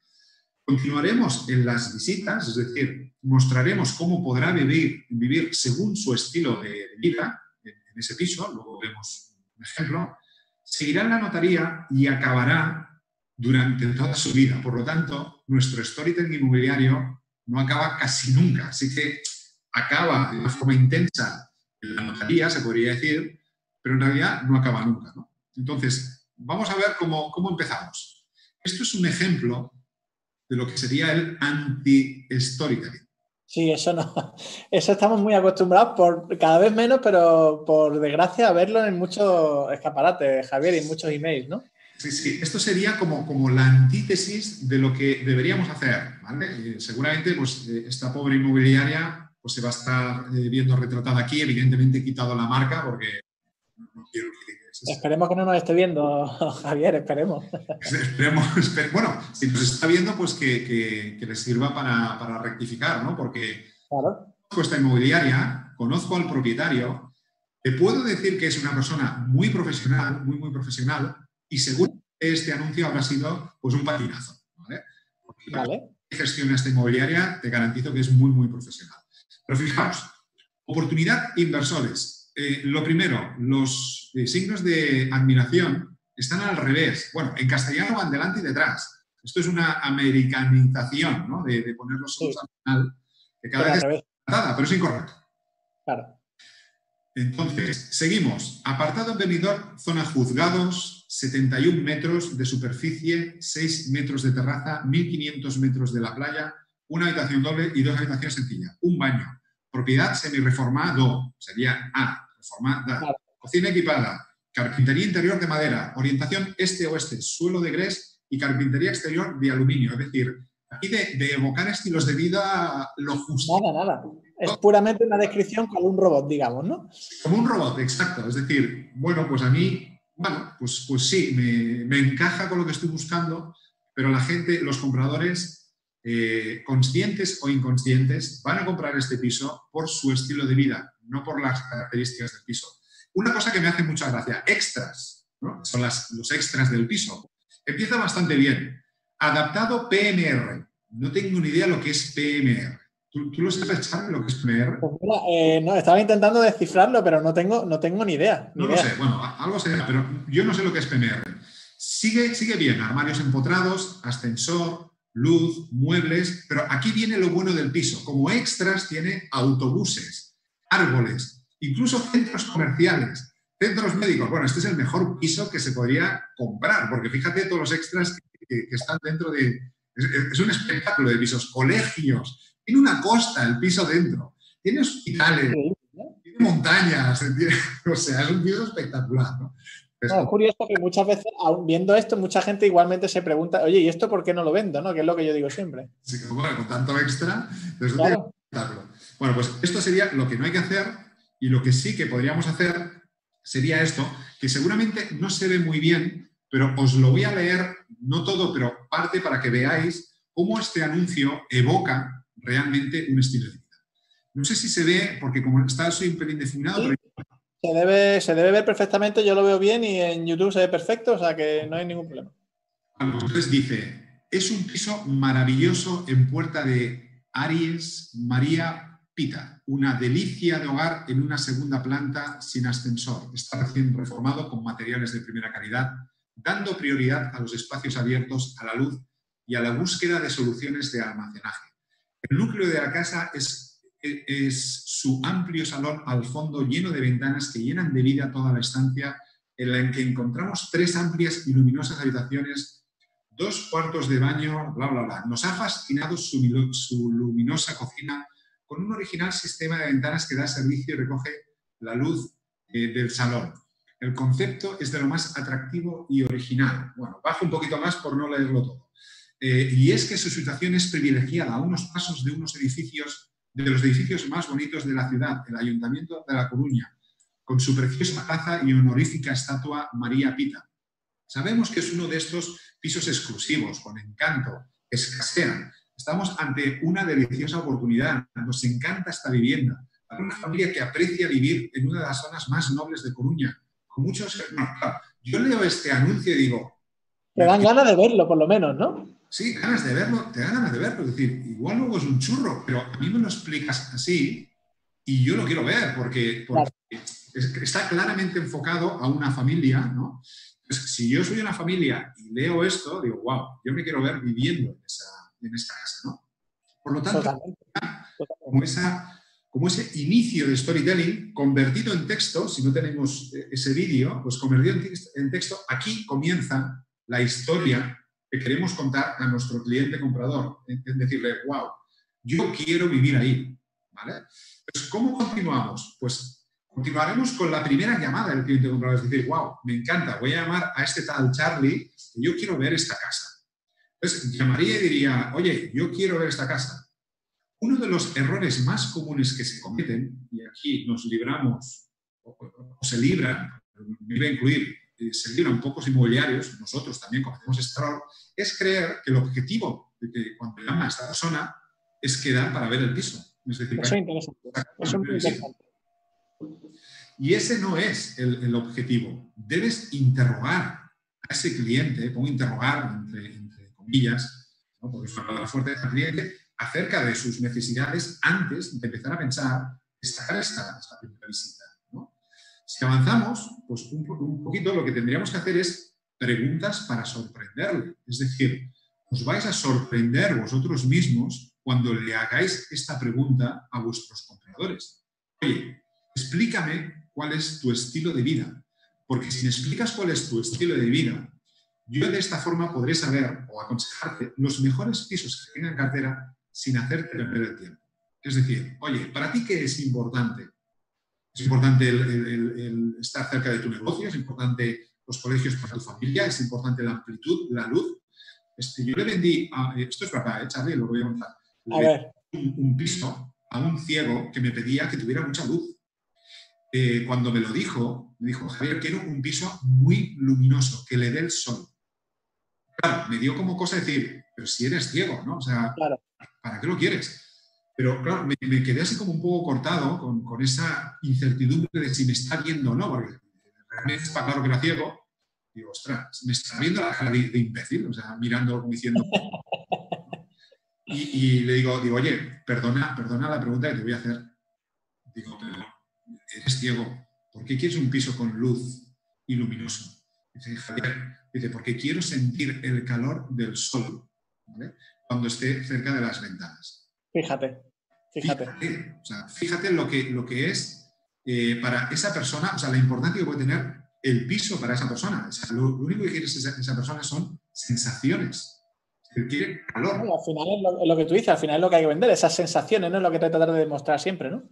Continuaremos en las visitas, es decir, mostraremos cómo podrá vivir, vivir según su estilo de vida en ese piso, luego vemos un ejemplo seguirá en la notaría y acabará durante toda su vida. Por lo tanto, nuestro storytelling inmobiliario no acaba casi nunca. Así que acaba de una forma intensa en la notaría, se podría decir, pero en realidad no acaba nunca. ¿no? Entonces, vamos a ver cómo, cómo empezamos. Esto es un ejemplo de lo que sería el anti-storytelling. Sí, eso no. Eso estamos muy acostumbrados por cada vez menos, pero por desgracia a verlo en muchos escaparates, Javier, y en muchos emails, ¿no? Sí, sí, esto sería como, como la antítesis de lo que deberíamos hacer, ¿vale? seguramente, pues, eh, esta pobre inmobiliaria pues, se va a estar eh, viendo retratada aquí, evidentemente he quitado la marca porque no quiero que Esperemos que no nos esté viendo, Javier, esperemos. esperemos, bueno, si nos está viendo, pues que, que, le sirva para, para, rectificar, ¿no? Porque claro. conozco esta inmobiliaria, conozco al propietario, te puedo decir que es una persona muy profesional, muy, muy profesional, y según este anuncio habrá sido pues un patinazo, ¿vale? Porque vale. gestiona esta inmobiliaria, te garantizo que es muy, muy profesional. Pero fijaos, oportunidad inversores. Eh, lo primero, los eh, signos de admiración están al revés. Bueno, en castellano van delante y detrás. Esto es una americanización, ¿no? De, de poner los ojos al final, que cada Pero vez es tratada, pero es incorrecto. Claro. Entonces, seguimos. Apartado en venidor, zona juzgados, 71 metros de superficie, 6 metros de terraza, 1500 metros de la playa, una habitación doble y dos habitaciones sencillas. Un baño. Propiedad semi-reformado, sería A, reformada. Claro. Cocina equipada. Carpintería interior de madera. Orientación este-oeste. Suelo de grés y carpintería exterior de aluminio. Es decir, aquí de, de evocar estilos de vida lo justo. Nada, nada. Es puramente una descripción con un robot, digamos, ¿no? Como un robot, exacto. Es decir, bueno, pues a mí, bueno, pues, pues sí, me, me encaja con lo que estoy buscando, pero la gente, los compradores, eh, conscientes o inconscientes, van a comprar este piso por su estilo de vida, no por las características del piso. Una cosa que me hace mucha gracia, extras, ¿no? son las, los extras del piso. Empieza bastante bien. Adaptado PMR. No tengo ni idea lo que es PMR. ¿Tú, tú lo sabes, Charlie, lo que es PMR? Pues mira, eh, no, estaba intentando descifrarlo, pero no tengo, no tengo ni idea. ni No lo sé, bueno, algo será, pero yo no sé lo que es PMR. Sigue, sigue bien, armarios empotrados, ascensor, luz, muebles, pero aquí viene lo bueno del piso. Como extras tiene autobuses, árboles, incluso centros comerciales, centros médicos. Bueno, este es el mejor piso que se podría comprar, porque fíjate todos los extras que, que- que están dentro de... Es, es un espectáculo de pisos, colegios, tiene una costa el piso dentro, tiene hospitales, tiene montañas, ¿entiendes? o sea, es un piso espectacular, ¿no? Es No, curioso que muchas veces, viendo esto, mucha gente igualmente se pregunta, oye, ¿y esto por qué no lo vendo? ¿no? Que es lo que yo digo siempre. Que, bueno, con tanto extra, pues, Claro. Bueno, pues esto sería lo que no hay que hacer y lo que sí que podríamos hacer sería esto, que seguramente no se ve muy bien, pero os lo voy a leer, no todo, pero parte para que veáis cómo este anuncio evoca realmente un estilo de vida. No sé si se ve, porque como está soy un pelín difuminado, Sí. Se debe, se debe ver perfectamente, yo lo veo bien y en YouTube se ve perfecto, o sea que no hay ningún problema. Entonces dice, es un piso maravilloso en puerta de Aries María Pita, una delicia de hogar en una segunda planta sin ascensor. Está recién reformado con materiales de primera calidad, dando prioridad a los espacios abiertos, a la luz y a la búsqueda de soluciones de almacenaje. El núcleo de la casa es, es su amplio salón al fondo lleno de ventanas que llenan de vida toda la estancia, en la que encontramos tres amplias y luminosas habitaciones dos cuartos de baño, bla, bla, bla. Nos ha fascinado su, su luminosa cocina con un original sistema de ventanas que da servicio y recoge la luz eh, del salón. El concepto es de lo más atractivo y original. Bueno, bajo un poquito más por no leerlo todo. Eh, y es que su situación es privilegiada a unos pasos de unos edificios, de los edificios más bonitos de la ciudad, el Ayuntamiento de La Coruña, con su preciosa plaza y honorífica estatua María Pita. Sabemos que es uno de estos pisos exclusivos, con encanto, que escasean. Estamos ante una deliciosa oportunidad. Nos encanta esta vivienda. Para una familia que aprecia vivir en una de las zonas más nobles de Coruña. Con muchos. yo leo este anuncio y digo, Te dan ganas de verlo, por lo menos, ¿no? Sí, ganas de verlo, te dan ganas de verlo. Es decir, igual luego es un churro, pero a mí me lo explicas así y yo lo quiero ver porque, porque es- está claramente enfocado a una familia, ¿no? Entonces, si yo soy una familia y leo esto, digo, wow, yo me quiero ver viviendo en esa, en esa casa, ¿no? Por lo tanto, Totalmente. como, esa, como ese inicio de storytelling convertido en texto, si no tenemos eh, ese vídeo, pues convertido en texto, aquí comienza la historia que queremos contar a nuestro cliente comprador. Es decirle, wow, yo quiero vivir ahí. ¿vale? Pues, ¿Cómo continuamos? Pues continuaremos con la primera llamada del cliente comprador, es decir, wow, me encanta, voy a llamar a este tal Charlie, que yo quiero ver esta casa. Entonces, llamaría y diría, oye, yo quiero ver esta casa. Uno de los errores más comunes que se cometen, y aquí nos libramos, o, se libran, me voy a incluir, eh, se libran pocos inmobiliarios, nosotros también cometemos este error, es creer que el objetivo de que cuando llama a esta persona es quedar para ver el piso. Es decir, Eso es interesante. Eso es muy interesante. y ese no es el, el objetivo. Debes interrogar a ese cliente, pongo interrogar entre, entre comillas, ¿no? porque es una palabra fuerte al cliente, acerca de sus necesidades antes de empezar a pensar, destacar esta, esta primera visita. Si avanzamos, pues un, un poquito lo que tendríamos que hacer es preguntas para sorprenderle. Es decir, os vais a sorprender vosotros mismos cuando le hagáis esta pregunta a vuestros compradores. Oye, explícame cuál es tu estilo de vida. Porque si me explicas cuál es tu estilo de vida, yo de esta forma podré saber o aconsejarte los mejores pisos que tenga en cartera sin hacerte perder el tiempo. Es decir, oye, ¿para ti qué es importante? Es importante el, el- el- el estar cerca de tu negocio, es importante los colegios para tu familia, es importante la amplitud, la luz. Este, yo le vendí, a- esto es verdad, ¿eh, Charlie? Lo voy a contar. Le A ver, un, un piso a un ciego que me pedía que tuviera mucha luz. Eh, cuando me lo dijo, me dijo, Javier, quiero un piso muy luminoso, que le dé el sol. Claro, me dio como cosa decir, pero si eres ciego, ¿no? O sea, Claro. ¿para qué lo quieres? Pero claro, me, me quedé así como un poco cortado con, con esa incertidumbre de si me está viendo o no, porque realmente está claro que era ciego. Digo, ostras, me está viendo la cara de, de imbécil, o sea, mirando como diciendo, y, y le digo, digo, oye, perdona, perdona la pregunta que te voy a hacer. Digo, pero eres ciego. ¿Por qué quieres un piso con luz y luminoso? Dice, Javier, dice, porque quiero sentir el calor del sol ¿vale? cuando esté cerca de las ventanas. Fíjate, fíjate. Fíjate, o sea, fíjate lo que, lo que es eh, para esa persona, o sea, la importancia que puede tener el piso para esa persona. O sea, lo, lo único que quiere esa, esa persona son sensaciones. Él quiere calor. Bueno, al final es lo, es lo que tú dices, al final es lo que hay que vender, esas sensaciones, ¿no? Es lo que hay que tratar de demostrar siempre, ¿no?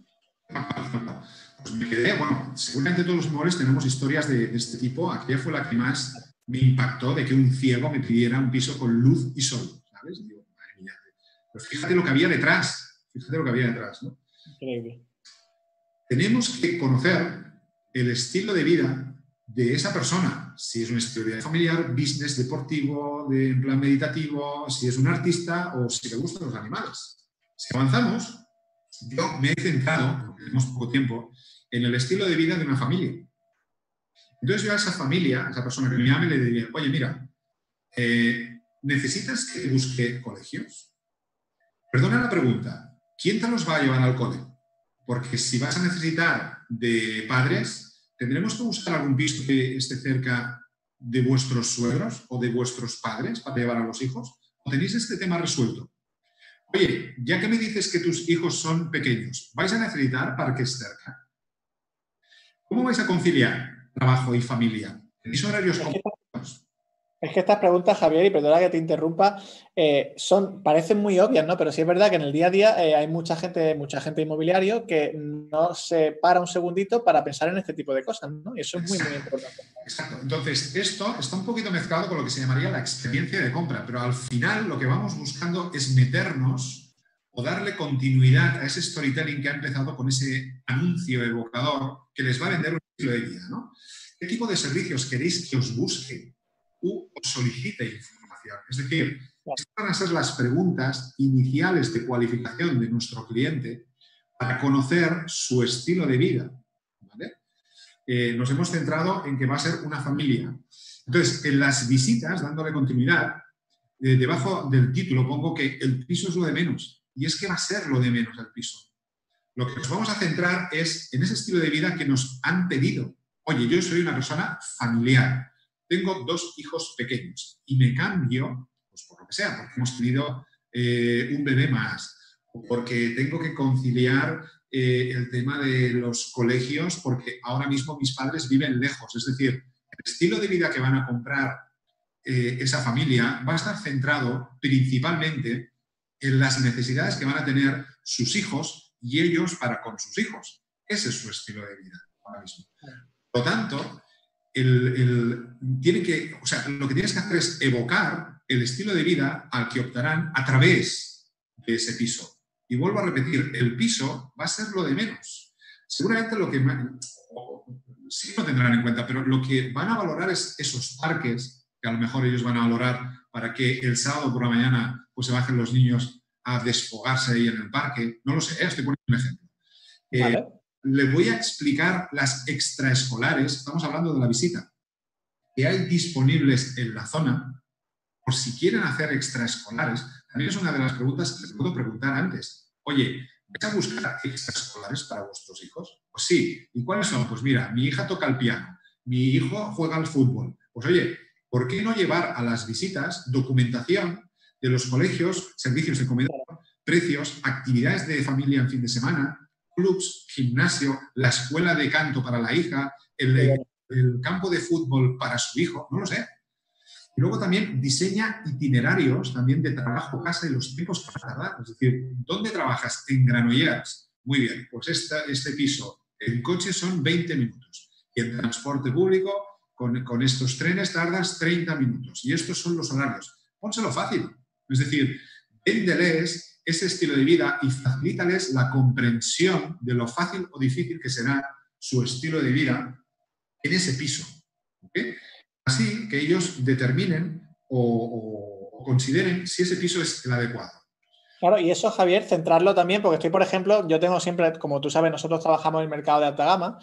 Pues me quedé, bueno, seguramente todos los móviles tenemos historias de, de este tipo. Aquella fue la que más me impactó de que un ciego me pidiera un piso con luz y sol, ¿sabes? Y digo, madre mía. Pero fíjate lo que había detrás, fíjate lo que había detrás, ¿no? Increíble. Tenemos que conocer el estilo de vida de esa persona, si es un estilo de vida familiar, business, deportivo, de en plan meditativo, si es un artista o si le gustan los animales. Si avanzamos, yo me he centrado, porque tenemos poco tiempo, en el estilo de vida de una familia. Entonces yo a esa familia, a esa persona que me llame, le diría, oye, mira, eh, ¿necesitas que busque colegios? Perdona la pregunta, ¿quién te los va a llevar al cole? Porque si vas a necesitar de padres, tendremos que buscar algún piso que esté cerca de vuestros suegros o de vuestros padres para llevar a los hijos. ¿O tenéis este tema resuelto? Oye, ya que me dices que tus hijos son pequeños, ¿vais a necesitar parques cerca? ¿Cómo vais a conciliar trabajo y familia? ¿Tenéis horarios complicados? Es que estas preguntas, Javier, y perdona que te interrumpa, eh, son, parecen muy obvias, ¿no? Pero sí es verdad que en el día a día eh, hay mucha gente, mucha gente inmobiliario que no se para un segundito para pensar en este tipo de cosas, ¿no? Y eso es muy, muy importante. Exacto. Entonces, esto está un poquito mezclado con lo que se llamaría la experiencia de compra, pero al final lo que vamos buscando es meternos o darle continuidad a ese storytelling que ha empezado con ese anuncio evocador que les va a vender un estilo de vida, ¿no? ¿Qué tipo de servicios queréis que os busque u os solicite información? Es decir, estas van a ser las preguntas iniciales de cualificación de nuestro cliente para conocer su estilo de vida, ¿vale? Eh, nos hemos centrado en que va a ser una familia. Entonces, en las visitas, dándole continuidad, eh, debajo del título pongo que el piso es lo de menos. Y es que va a ser lo de menos el piso. Lo que nos vamos a centrar es en ese estilo de vida que nos han pedido. Oye, yo soy una persona familiar. Tengo dos hijos pequeños y me cambio, pues por lo que sea, porque hemos tenido eh, un bebé más, porque tengo que conciliar eh, el tema de los colegios, porque ahora mismo mis padres viven lejos. Es decir, el estilo de vida que van a comprar eh, esa familia va a estar centrado principalmente en las necesidades que van a tener sus hijos y ellos para con sus hijos. Ese es su estilo de vida ahora mismo. Por lo tanto, tiene que, o sea, lo que tienes que hacer es evocar el estilo de vida al que optarán a través de ese piso. Y vuelvo a repetir, el piso va a ser lo de menos. Seguramente lo que sí lo tendrán en cuenta, pero lo que van a valorar es esos parques que a lo mejor ellos van a valorar para que el sábado por la mañana pues se bajen los niños a desfogarse ahí en el parque. No lo sé, ¿eh? estoy poniendo un ejemplo. Eh, le voy a explicar las extraescolares, estamos hablando de la visita, que hay disponibles en la zona, por si quieren hacer extraescolares. También es una de las preguntas que les puedo preguntar antes. Oye, ¿vais a buscar extraescolares para vuestros hijos? Pues sí. ¿Y cuáles son? Pues mira, mi hija toca el piano, mi hijo juega al fútbol. Pues oye, ¿por qué no llevar a las visitas documentación de los colegios, servicios de comedor, precios, actividades de familia en fin de semana, clubs, gimnasio, la escuela de canto para la hija, el, campo de fútbol para su hijo, no lo sé. Y luego también diseña itinerarios también de trabajo, casa y los tiempos para tardar. Es decir, ¿dónde trabajas? En Granollers. Muy bien, pues este piso en coche son 20 minutos y en transporte público con, estos trenes tardas 30 minutos. Y estos son los horarios. Pónselo fácil. Es decir, véndeles ese estilo de vida y facilítales la comprensión de lo fácil o difícil que será su estilo de vida en ese piso. Así que ellos determinen o, o consideren si ese piso es el adecuado. Claro, y eso, Javier, centrarlo también, porque estoy, por ejemplo, yo tengo siempre, como tú sabes, nosotros trabajamos en el mercado de alta gama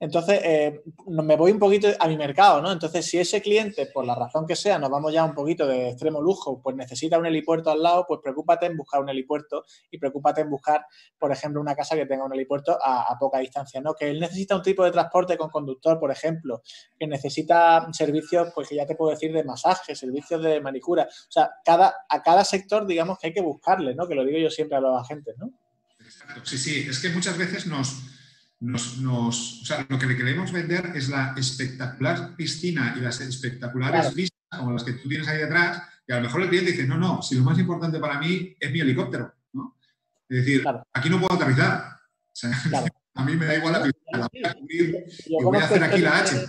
entonces, eh, me voy un poquito a mi mercado, ¿no? Entonces, si ese cliente, por la razón que sea, nos vamos ya un poquito de extremo lujo, pues necesita un helipuerto al lado, pues preocúpate en buscar un helipuerto y preocúpate en buscar, por ejemplo, una casa que tenga un helipuerto a, poca distancia, ¿no? Que él necesita un tipo de transporte con conductor, por ejemplo, que necesita servicios, pues que ya te puedo decir, de masaje, servicios de manicura. O sea, cada, a cada sector, digamos que hay que buscarle, ¿no? Que lo digo yo siempre a los agentes, ¿no? Exacto, sí, sí, es que muchas veces nos nos, nos, o sea, lo que le queremos vender es la espectacular piscina y las espectaculares vistas como las que tú tienes ahí detrás, y a lo mejor el cliente dice, no, no, si lo más importante para mí es mi helicóptero, ¿no? Es decir, aquí no puedo aterrizar. O sea, a mí me da igual la piscina, la voy a cubrir y voy a hacer aquí la H.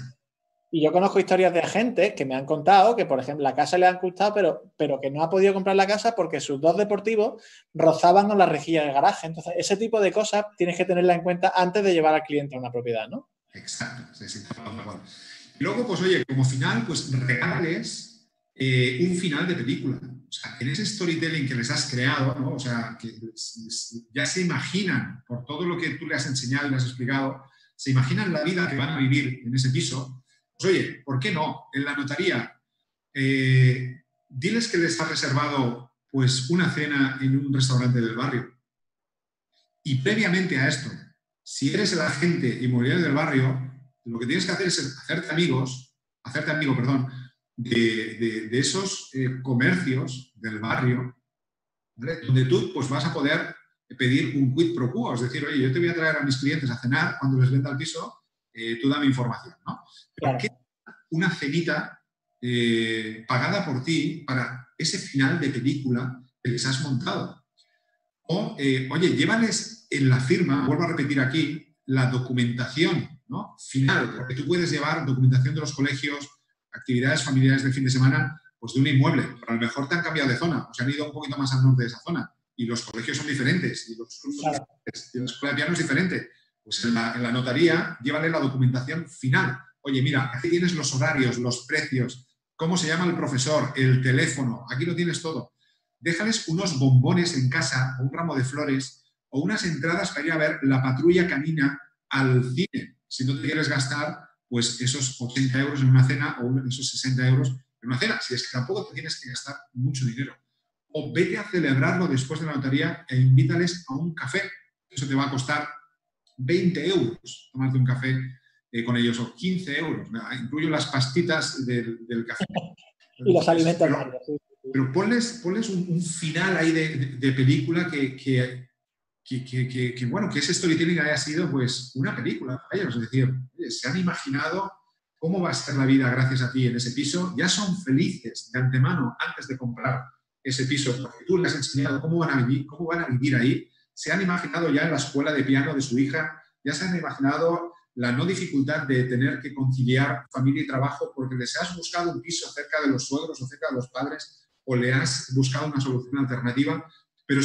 Y yo conozco historias de agentes que me han contado que, por ejemplo, la casa le han gustado, pero, pero que no ha podido comprar la casa porque sus dos deportivos rozaban con la rejilla del garaje. Entonces, ese tipo de cosas tienes que tenerla en cuenta antes de llevar al cliente a una propiedad, ¿no? Exacto, sí, sí. Y luego, pues oye, como final, pues regales eh, un final de película. O sea, en ese storytelling que les has creado, ¿no? O sea, que ya se imaginan, por todo lo que tú le has enseñado y le has explicado, se imaginan la vida que van a vivir en ese piso oye, ¿por qué no? En la notaría, eh, diles que les ha reservado pues una cena en un restaurante del barrio. Y previamente a esto, si eres el agente inmobiliario del barrio, lo que tienes que hacer es hacerte amigos, hacerte amigo, perdón, de, esos eh, comercios del barrio, donde tú pues, vas a poder pedir un quid pro quo, es decir, oye, yo te voy a traer a mis clientes a cenar cuando les venda el piso eh, tú dame información, ¿no? ¿Por qué una cenita eh, pagada por ti para ese final de película que les has montado? O, eh, oye, llévales en la firma, vuelvo a repetir aquí, la documentación ¿no? final, porque tú puedes llevar documentación de los colegios, actividades familiares de fin de semana, pues de un inmueble, pero a lo mejor te han cambiado de zona, o se han ido un poquito más al norte de esa zona, y los colegios son diferentes, y los son diferentes, y la escuela de piano es diferente. Pues en la, notaría, llévale la documentación final. Oye, mira, aquí tienes los horarios, los precios, cómo se llama el profesor, el teléfono, aquí lo tienes todo. Déjales unos bombones en casa, o un ramo de flores, o unas entradas para ir a ver la patrulla canina al cine. Si no te quieres gastar, pues esos 80 euros en una cena o esos 60 euros en una cena. Si es que tampoco te tienes que gastar mucho dinero. O vete a celebrarlo después de la notaría e invítales a un café. Eso te va a costar 20 euros tomarte un café eh, con ellos, o 15 euros, incluyo las pastitas del, café. y los alimentos. Pero, pero ponles, un, final ahí de, película que, que, bueno, que ese storytelling haya sido pues una película para ellos. Es decir, se han imaginado cómo va a ser la vida gracias a ti en ese piso, ya son felices de antemano antes de comprar ese piso, porque tú les has enseñado cómo van a vivir, cómo van a vivir ahí, se han imaginado ya en la escuela de piano de su hija, ya se han imaginado la no dificultad de tener que conciliar familia y trabajo porque les has buscado un piso cerca de los suegros o cerca de los padres o le has buscado una solución alternativa, pero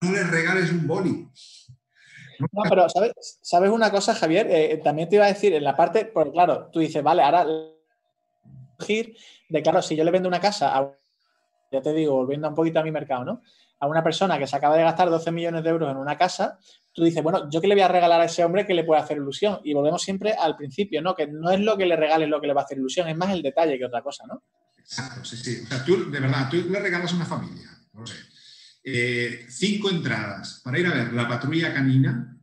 no les regales un boli. No, pero ¿sabes, ¿sabes una cosa, Javier? Eh, también te iba a decir, en la parte, porque claro, tú dices, vale, ahora de claro, si yo le vendo una casa a, ya te digo, volviendo un poquito a mi mercado, ¿no? A una persona que se acaba de gastar 12 millones de euros en una casa, tú dices, bueno, ¿yo qué le voy a regalar a ese hombre que le puede hacer ilusión? Y volvemos siempre al principio, ¿no? Que no es lo que le regales lo que le va a hacer ilusión, es más el detalle que otra cosa, ¿no? Exacto, sí, sí. O sea, tú, de verdad, tú le regalas a una familia, no sé, eh, cinco entradas para ir a ver la patrulla canina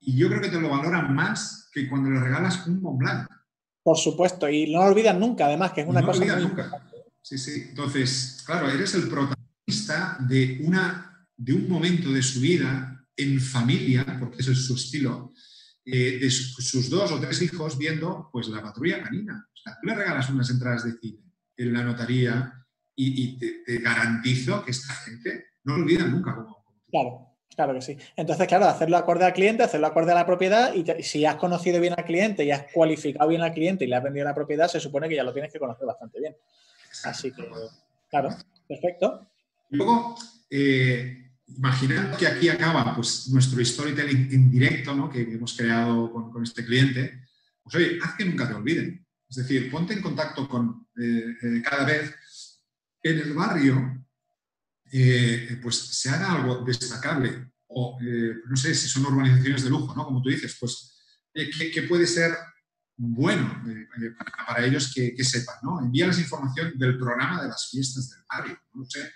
y yo creo que te lo valoran más que cuando le regalas un Mont Blanc. Por supuesto, y no lo olvidan nunca, además, que es una no cosa. No lo nunca. Sí, sí. Entonces, claro, eres el protagonista de, una, de un momento de su vida en familia, porque ese es su estilo, eh, de sus dos o tres hijos viendo pues la patrulla canina. O sea, tú le regalas unas entradas de cine en la notaría y, te, garantizo que esta gente no lo olvida nunca. Como, Claro. Claro que sí. Entonces, claro, hacerlo acorde al cliente, hacerlo acorde a la propiedad y si has conocido bien al cliente y has cualificado bien al cliente y le has vendido la propiedad, se supone que ya lo tienes que conocer bastante bien. Así que, claro, perfecto. Luego, eh, imaginando que aquí acaba pues, nuestro storytelling en directo ¿no? que hemos creado con, este cliente, pues oye, haz que nunca te olviden. Es decir, ponte en contacto con eh, eh, cada vez en el barrio, pues se haga algo destacable. O no sé si son organizaciones de lujo, ¿no? Como tú dices, pues, ¿qué, puede ser bueno para, ellos que, sepan, ¿no? Envíales información del programa de las fiestas del barrio, no sé,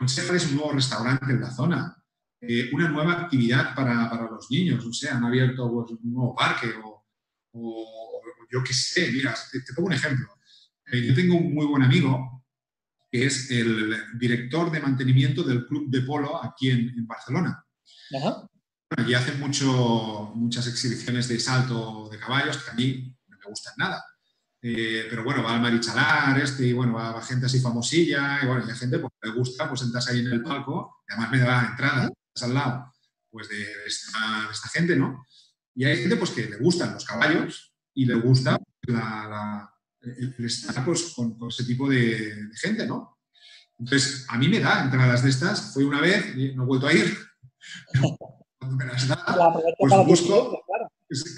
aconsejarles un nuevo restaurante en la zona, eh, una nueva actividad para, para, los niños, o sea, han abierto pues, un nuevo parque o, o, yo qué sé, mira, te, pongo un ejemplo. Eh, yo tengo un muy buen amigo que es el director de mantenimiento del club de polo aquí en, en Barcelona. allí hacen mucho, muchas exhibiciones de salto de caballos que a mí no me gustan nada. Eh, pero bueno, va al Marichalar, este, y bueno, va, gente así famosilla, y bueno, y hay gente pues, le gusta, pues entras ahí en el palco, y además me da entrada, estás al lado, pues de esta, gente, ¿no? Y hay gente pues que le gustan los caballos y le gusta la, el, estar pues, con, ese tipo de, gente, ¿no? Entonces, a mí me da entradas de estas, fui una vez, y no he vuelto a ir, cuando me las da, pues busco,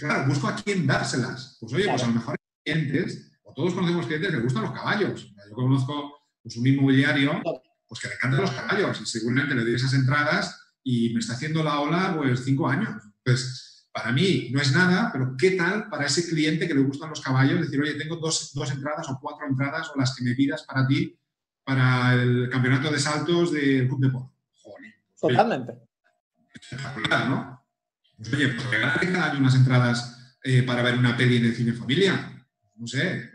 claro, busco a quién dárselas. Pues oye, pues a lo mejor clientes, o todos conocemos clientes que les gustan los caballos. Yo conozco pues, un inmobiliario pues, que le encantan los caballos y seguramente le doy esas entradas y me está haciendo la ola pues cinco años. Pues para mí no es nada, pero ¿qué tal para ese cliente que le gustan los caballos? Decir, oye, tengo dos, dos entradas o cuatro entradas o las que me pidas para ti para el campeonato de saltos del Club de Polo. Joder. Pues, Totalmente. Espectacular, ¿no? Pues, oye, pues regalar cada año unas entradas eh, para ver una peli en el cine familia no sé,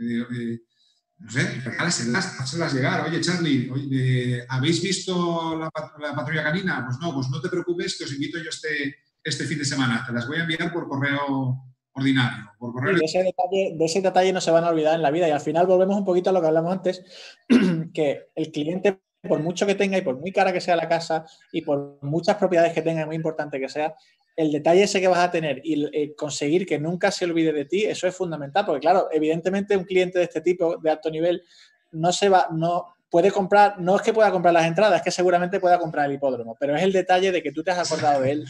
no sé, las llegar. Oye, Charlie, eh, ¿habéis visto la, patrulla canina? Pues no, pues no te preocupes, que os invito yo este, este fin de semana. Te las voy a enviar por correo ordinario. Por correo de, ese detalle, de ese detalle no se van a olvidar en la vida. Y al final volvemos un poquito a lo que hablamos antes, que el cliente, por mucho que tenga y por muy cara que sea la casa y por muchas propiedades que tenga, muy importante que sea, el detalle ese que vas a tener y conseguir que nunca se olvide de ti, eso es fundamental, porque claro, evidentemente un cliente de este tipo, de alto nivel, no se va, no puede comprar, no es que pueda comprar las entradas, es que seguramente pueda comprar el hipódromo, pero es el detalle de que tú te has acordado de él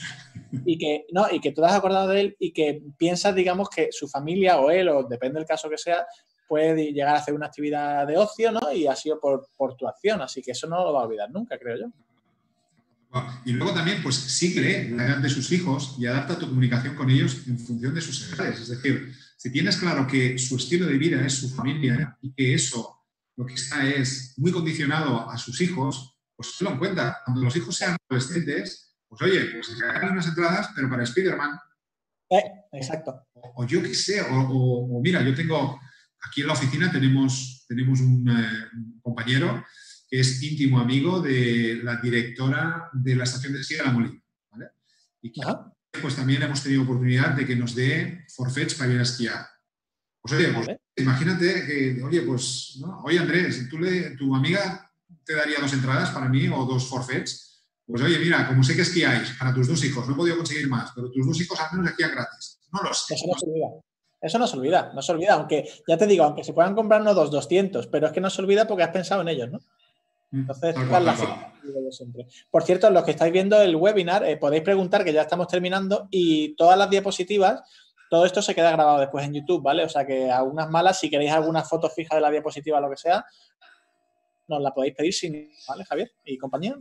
y que, no, y que tú te has acordado de él y que piensas, digamos, que su familia o él, o depende del caso que sea, puede llegar a hacer una actividad de ocio, ¿no? Y ha sido por, por tu acción, así que eso no lo va a olvidar nunca, creo yo. Y luego también, pues sigue la edad de sus hijos y adapta tu comunicación con ellos en función de sus edades. Es decir, si tienes claro que su estilo de vida es su familia y que eso lo que está es muy condicionado a sus hijos, pues tenlo en cuenta. Cuando los hijos sean adolescentes, pues oye, pues se unas entradas, pero para Spider-Man. Eh, exacto. O, yo qué sé, o, mira, yo tengo, aquí en la oficina tenemos, tenemos un, eh, compañero que es íntimo amigo de la directora de la estación de esquí de La Molina. ¿vale? Y pues también hemos tenido oportunidad de que nos dé forfets para ir a esquiar. Pues oye, pues, imagínate que, oye, pues, ¿no? oye Andrés, ¿tú le, tu amiga te daría dos entradas para mí o dos forfets. Pues oye, mira, como sé que esquiáis para tus dos hijos, no he podido conseguir más, pero tus dos hijos al menos esquían gratis. No lo sé. Eso no se olvida. Eso no se olvida, no se olvida, aunque ya te digo, aunque se puedan comprar no dos, 200, pero es que no se olvida porque has pensado en ellos, ¿no? Entonces, la Por cierto, los que estáis viendo el webinar, eh, podéis preguntar, que ya estamos terminando, y todas las diapositivas, todo esto se queda grabado después en YouTube, ¿vale? O sea que a unas malas, si queréis alguna foto fija de la diapositiva lo que sea, nos la podéis pedir sin, ¿vale, Javier? Y compañía.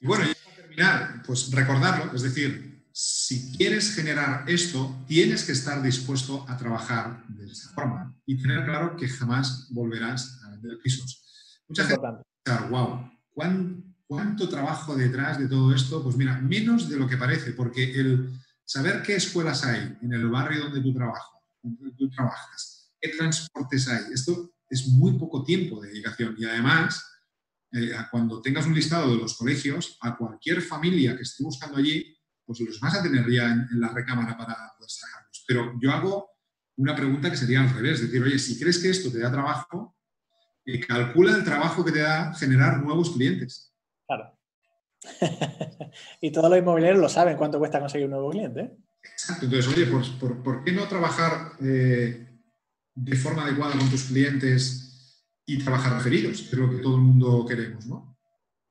Y bueno, ya para terminar, pues recordarlo, es decir, si quieres generar esto, tienes que estar dispuesto a trabajar de esa forma y tener claro que jamás volverás a vender pisos. Mucha gente pensar, wow, ¿cuánto trabajo detrás de todo esto? Pues mira, menos de lo que parece, porque el saber qué escuelas hay en el barrio donde tú, donde tú trabajas, qué transportes hay, esto es muy poco tiempo de dedicación y además eh, cuando tengas un listado de los colegios, a cualquier familia que esté buscando allí, pues los vas a tener ya en, la recámara para poder sacarlos. Pero yo hago una pregunta que sería al revés, es decir, oye, si crees que esto te da trabajo, eh, calcula el trabajo que te da generar nuevos clientes. Claro. y todos los inmobiliarios lo saben cuánto cuesta conseguir un nuevo cliente. Exacto. Entonces, oye, ¿por, qué no trabajar eh, de forma adecuada con tus clientes y trabajar referidos, que es lo que todo el mundo queremos, ¿no?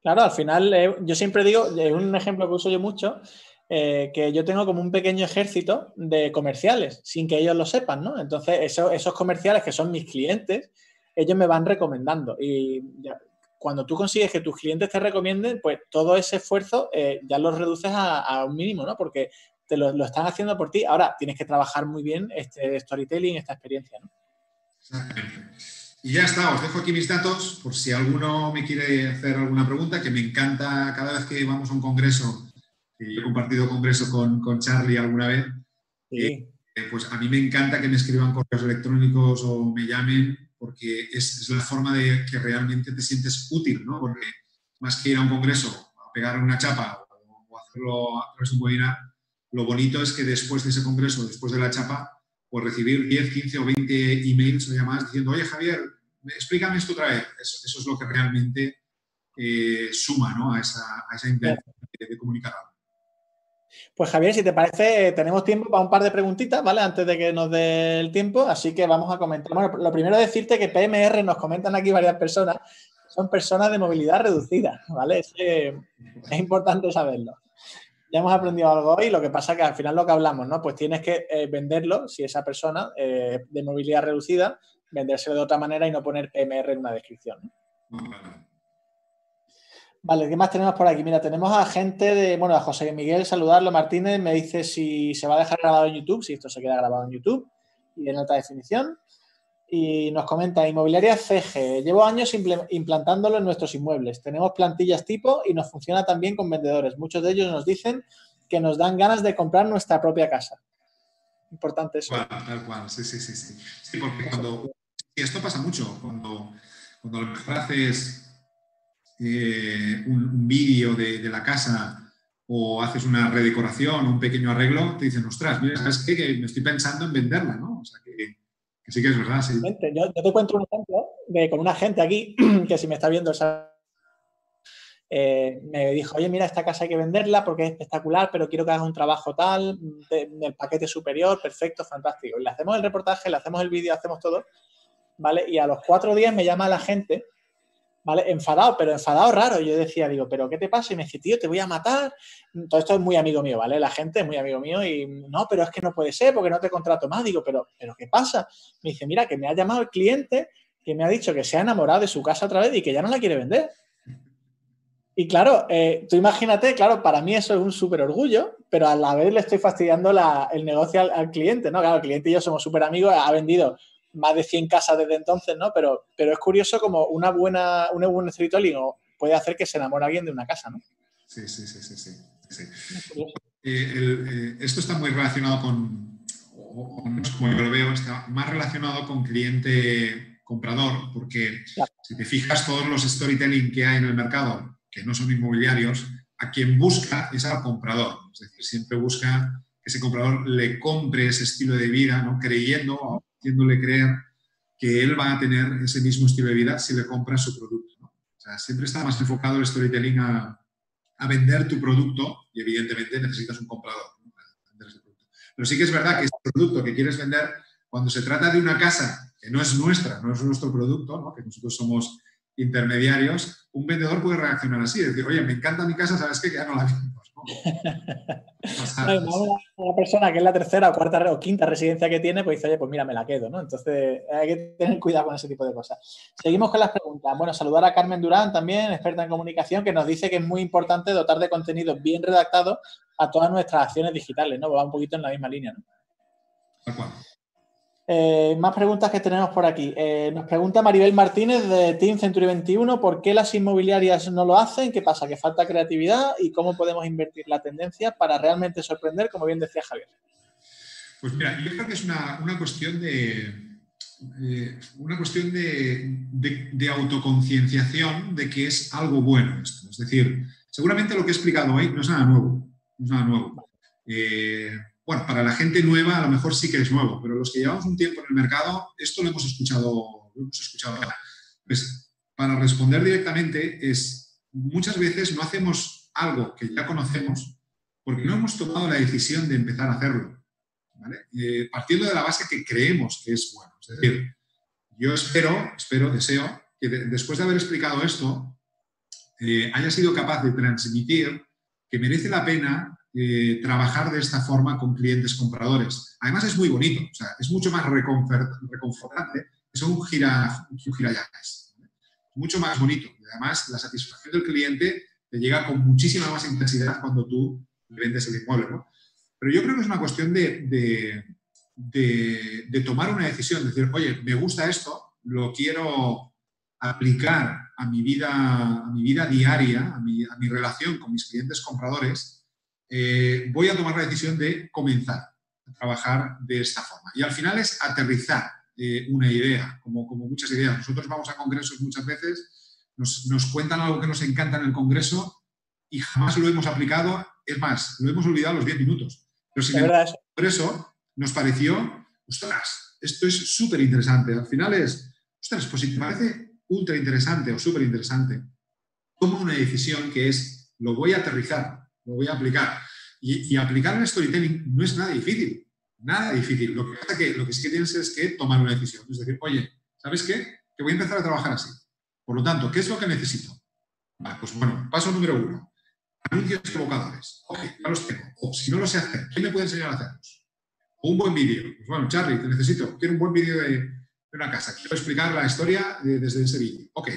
Claro, al final, eh, yo siempre digo, es un ejemplo que uso yo mucho, eh, que yo tengo como un pequeño ejército de comerciales, sin que ellos lo sepan, ¿no? Entonces, esos comerciales que son mis clientes, ellos me van recomendando. Y cuando tú consigues que tus clientes te recomienden, pues todo ese esfuerzo eh, ya lo reduces a, un mínimo, ¿no? Porque te lo, lo, están haciendo por ti. Ahora, tienes que trabajar muy bien este storytelling, esta experiencia, ¿no? Exactamente. Y ya está, os dejo aquí mis datos por si alguno me quiere hacer alguna pregunta, que me encanta cada vez que vamos a un congreso, que yo he compartido congreso con, con Charlie alguna vez, eh, pues a mí me encanta que me escriban correos electrónicos o me llamen, porque es, la forma de que realmente te sientes útil, ¿no? Porque más que ir a un congreso a pegar una chapa o, hacerlo a través de un webinar, lo bonito es que después de ese congreso, después de la chapa, o recibir 10, 15 o 20 emails o llamadas diciendo, oye Javier, explícame esto otra vez. Eso, es lo que realmente eh, suma ¿no? a esa, a esa intención de, comunicar algo. Pues Javier, si te parece, tenemos tiempo para un par de preguntitas, ¿vale? Antes de que nos dé el tiempo, así que vamos a comentar. Bueno, lo primero decirte que PMR nos comentan aquí varias personas, son personas de movilidad reducida, ¿vale? Es, es importante saberlo ya hemos aprendido algo hoy, lo que pasa que al final lo que hablamos, ¿no? Pues tienes que eh, venderlo, si esa persona eh, de movilidad reducida, vendérselo de otra manera y no poner PMR en una descripción. Vale, ¿qué más tenemos por aquí? Mira, tenemos a gente de, bueno, a José Miguel, saludarlo, Martínez, me dice si se va a dejar grabado en YouTube, si esto se queda grabado en YouTube y en alta definición y nos comenta, inmobiliaria CG, llevo años implantándolo en nuestros inmuebles. Tenemos plantillas tipo y nos funciona también con vendedores. Muchos de ellos nos dicen que nos dan ganas de comprar nuestra propia casa. Importante eso. Tal cual, sí, sí, sí. Sí, porque cuando... esto pasa mucho, cuando, cuando lo haces eh, un, vídeo de, de, la casa o haces una redecoración o un pequeño arreglo, te dicen, ostras, mira, ¿sabes? Que me estoy pensando en venderla, ¿no? O sea, que sí que es verdad, sí. Yo, te cuento un ejemplo de, con una gente aquí que si me está viendo eh, me dijo, oye, mira, esta casa hay que venderla porque es espectacular, pero quiero que hagas un trabajo tal, del paquete superior, perfecto, fantástico. Y le hacemos el reportaje, le hacemos el vídeo, hacemos todo, ¿vale? Y a los cuatro días me llama la gente ¿vale? Enfadado, pero enfadado raro. Yo decía, digo, ¿pero qué te pasa? Y me dice, tío, te voy a matar. Todo esto es muy amigo mío, ¿vale? La gente es muy amigo mío y no, pero es que no puede ser porque no te contrato más. Digo, ¿pero, pero qué pasa? Me dice, mira, que me ha llamado el cliente que me ha dicho que se ha enamorado de su casa otra vez y que ya no la quiere vender. Y claro, eh, tú imagínate, claro, para mí eso es un súper orgullo, pero a la vez le estoy fastidiando el negocio al, al, cliente, ¿no? Claro, el cliente y yo somos súper amigos, ha vendido más de 100 casas desde entonces, ¿no? Pero, pero es curioso como una buena, un buen storytelling puede hacer que se enamore alguien de una casa, ¿no? Sí, sí, sí, sí. sí, eh, esto está muy relacionado con, o, como yo lo veo, está más relacionado con cliente comprador, porque si te fijas todos los storytelling que hay en el mercado, que no son inmobiliarios, a quien busca es al comprador. Es decir, siempre busca que ese comprador le compre ese estilo de vida, ¿no? creyendo haciéndole creer que él va a tener ese mismo estilo de vida si le compra su producto. O sea, siempre está más enfocado el storytelling a, vender tu producto y evidentemente necesitas un comprador producto. Pero sí que es verdad que ese producto que quieres vender, cuando se trata de una casa que no es nuestra, no es nuestro producto, ¿no? que nosotros somos intermediarios, un vendedor puede reaccionar así, decir, oye, me encanta mi casa, ¿sabes qué? Ya no la vendemos. Una persona que es la tercera o cuarta o quinta residencia que tiene, pues dice, oye, pues mira, me la quedo, ¿no? Entonces hay que tener cuidado con ese tipo de cosas. Seguimos con las preguntas. Bueno, saludar a Carmen Durán también, experta en comunicación, que nos dice que es muy importante dotar de contenido bien redactado a todas nuestras acciones digitales, ¿no? Va un poquito en la misma línea, ¿no? Eh, más preguntas que tenemos por aquí. Eh, nos pregunta Maribel Martínez de Team Century 21, ¿por qué las inmobiliarias no lo hacen? ¿Qué pasa? ¿Que falta creatividad? ¿Y cómo podemos invertir la tendencia para realmente sorprender, como bien decía Javier? Pues mira, yo creo que es una, cuestión de, eh, una cuestión de, autoconcienciación de que es algo bueno esto. Es decir, seguramente lo que he explicado hoy no es nada nuevo. No es nada nuevo bueno, para la gente nueva a lo mejor sí que es nuevo, pero los que llevamos un tiempo en el mercado, esto lo hemos escuchado, lo hemos escuchado Pues para responder directamente es, muchas veces no hacemos algo que ya conocemos porque no hemos tomado la decisión de empezar a hacerlo, eh, partiendo de la base que creemos que es bueno. Es decir, yo espero, espero, deseo que después de haber explicado esto, eh, haya sido capaz de transmitir que merece la pena eh, trabajar de esta forma con clientes compradores. Además es muy bonito, o sea, es mucho más reconfortante que un gira, un Es mucho más bonito. Además la satisfacción del cliente te llega con muchísima más intensidad cuando tú vendes el inmueble. Pero yo creo que es una cuestión de, de, tomar una decisión, decir, oye, me gusta esto, lo quiero aplicar a mi vida, a mi vida diaria, a mi relación con mis clientes compradores eh, voy a tomar la decisión de comenzar a trabajar de esta forma. Y al final es aterrizar eh, una idea, como, como muchas ideas. Nosotros vamos a congresos muchas veces, nos, cuentan algo que nos encanta en el congreso y jamás lo hemos aplicado. Es más, lo hemos olvidado los 10 minutos. Pero sin embargo, por eso nos pareció, ostras, esto es súper interesante. Al final es, ostras, pues si te parece ultra interesante o súper interesante, toma una decisión que es, lo voy a aterrizar lo voy a aplicar. Y, aplicar el storytelling no es nada difícil, nada difícil. Lo que pasa que lo que sí que tienes es que tomar una decisión. Es decir, oye, ¿sabes qué? Que voy a empezar a trabajar así. Por lo tanto, ¿qué es lo que necesito? pues bueno, paso número uno. Anuncios provocadores. Ok, ya los tengo. O si no lo sé hacer, ¿quién me puede enseñar a hacerlos? O un buen vídeo. Pues bueno, Charlie, te necesito. Quiero un buen vídeo de, una casa. Quiero explicar la historia desde ese vídeo. Ok.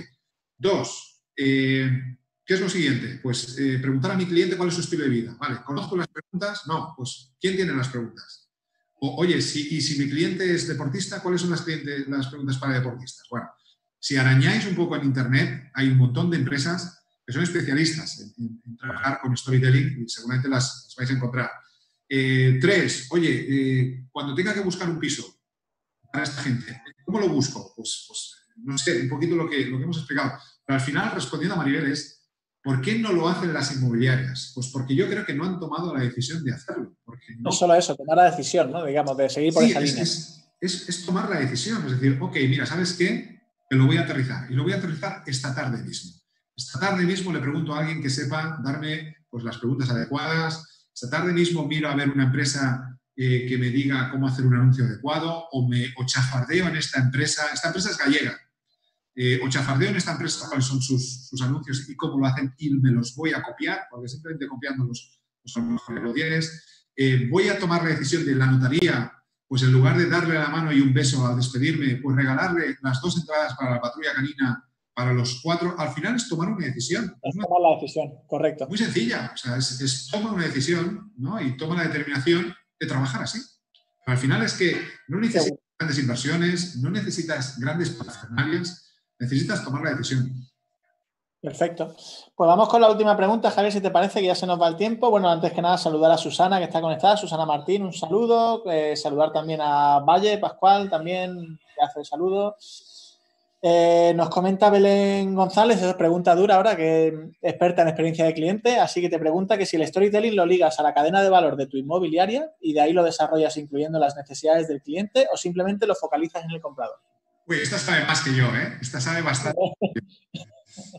Dos, eh, ¿Qué es lo siguiente? Pues eh, preguntar a mi cliente cuál es su estilo de vida. Vale, ¿conozco las preguntas? No, pues ¿quién tiene las preguntas? O, oye, y si mi cliente es deportista, ¿cuáles son las, las preguntas para deportistas? Bueno, si arañáis un poco en Internet, hay un montón de empresas que son especialistas en, trabajar con storytelling y seguramente las, vais a encontrar. Eh, tres, oye, eh, cuando tenga que buscar un piso para esta gente, ¿cómo lo busco? Pues, pues no sé, un poquito lo que, lo que hemos explicado. Pero al final, respondiendo a Maribel, es ¿Por qué no lo hacen las inmobiliarias? Pues porque yo creo que no han tomado la decisión de hacerlo. no, solo eso, tomar la decisión, ¿no? Digamos, de seguir por esa línea. Es, tomar la decisión, es decir, ok, mira, ¿sabes qué? Te lo voy a aterrizar. Y lo voy a aterrizar esta tarde mismo. Esta tarde mismo le pregunto a alguien que sepa darme pues, las preguntas adecuadas. Esta tarde mismo miro a ver una empresa eh, que me diga cómo hacer un anuncio adecuado o, me, o chafardeo en esta empresa. Esta empresa es gallega eh, o chafardeo en esta empresa cuáles son sus, anuncios y cómo lo hacen y me los voy a copiar, porque simplemente copiándolos son pues, los tienes. Eh, voy a tomar la decisión de la notaría, pues en lugar de darle la mano y un beso al despedirme, pues regalarle las dos entradas para la patrulla canina para los cuatro, al final es tomar una decisión. Es tomar la decisión, correcto. Muy sencilla, o sea, es, tomar una decisión ¿no? y toma la determinación de trabajar así. al final es que no necesitas grandes inversiones, no necesitas grandes parafernalias, necesitas tomar la decisión. Perfecto. Pues vamos con la última pregunta, Javier, si te parece que ya se nos va el tiempo. Bueno, antes que nada, saludar a Susana, que está conectada. Susana Martín, un saludo. Eh, saludar también a Valle, Pascual, también, que hace el saludo. Eh, nos comenta Belén González, es pregunta dura ahora, que es experta en experiencia de cliente, así que te pregunta que si el storytelling lo ligas a la cadena de valor de tu inmobiliaria y de ahí lo desarrollas incluyendo las necesidades del cliente o simplemente lo focalizas en el comprador. Uy, esta sabe más que yo, ¿eh? Esta sabe bastante.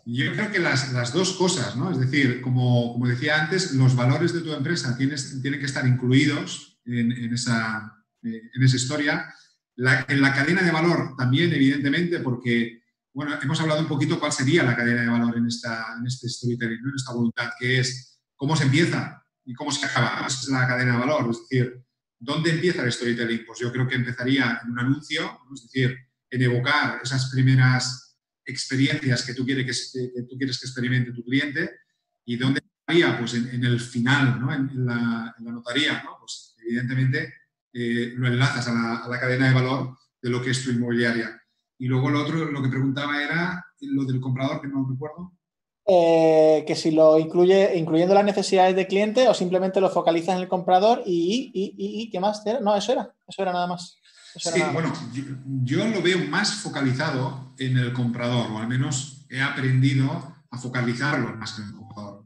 Yo creo que las, dos cosas, ¿no? Es decir, como, decía antes, los valores de tu empresa tienes, tienen que estar incluidos en, esa, en esa historia en la cadena de valor también, evidentemente, porque, bueno, hemos hablado un poquito cuál sería la cadena de valor en, esta, en este storytelling, en esta voluntad, que es cómo se empieza y cómo se acaba. Esa es la cadena de valor, es decir, ¿dónde empieza el storytelling? Pues yo creo que empezaría en un anuncio, es decir, en evocar esas primeras experiencias que tú quieres que, tú quieres que experimente tu cliente y dónde estaría, pues en, el final, ¿no? en, la, notaría, ¿no? Pues evidentemente eh, lo enlazas a la, cadena de valor de lo que es tu inmobiliaria. Y luego lo otro, lo que preguntaba era lo del comprador, que no recuerdo. Eh, que si lo incluye, incluyendo las necesidades del cliente o simplemente lo focalizas en el comprador y, y, ¿qué más? No, eso era, eso era nada más. Sí, bueno, yo, lo veo más focalizado en el comprador, o al menos he aprendido a focalizarlo más en el comprador.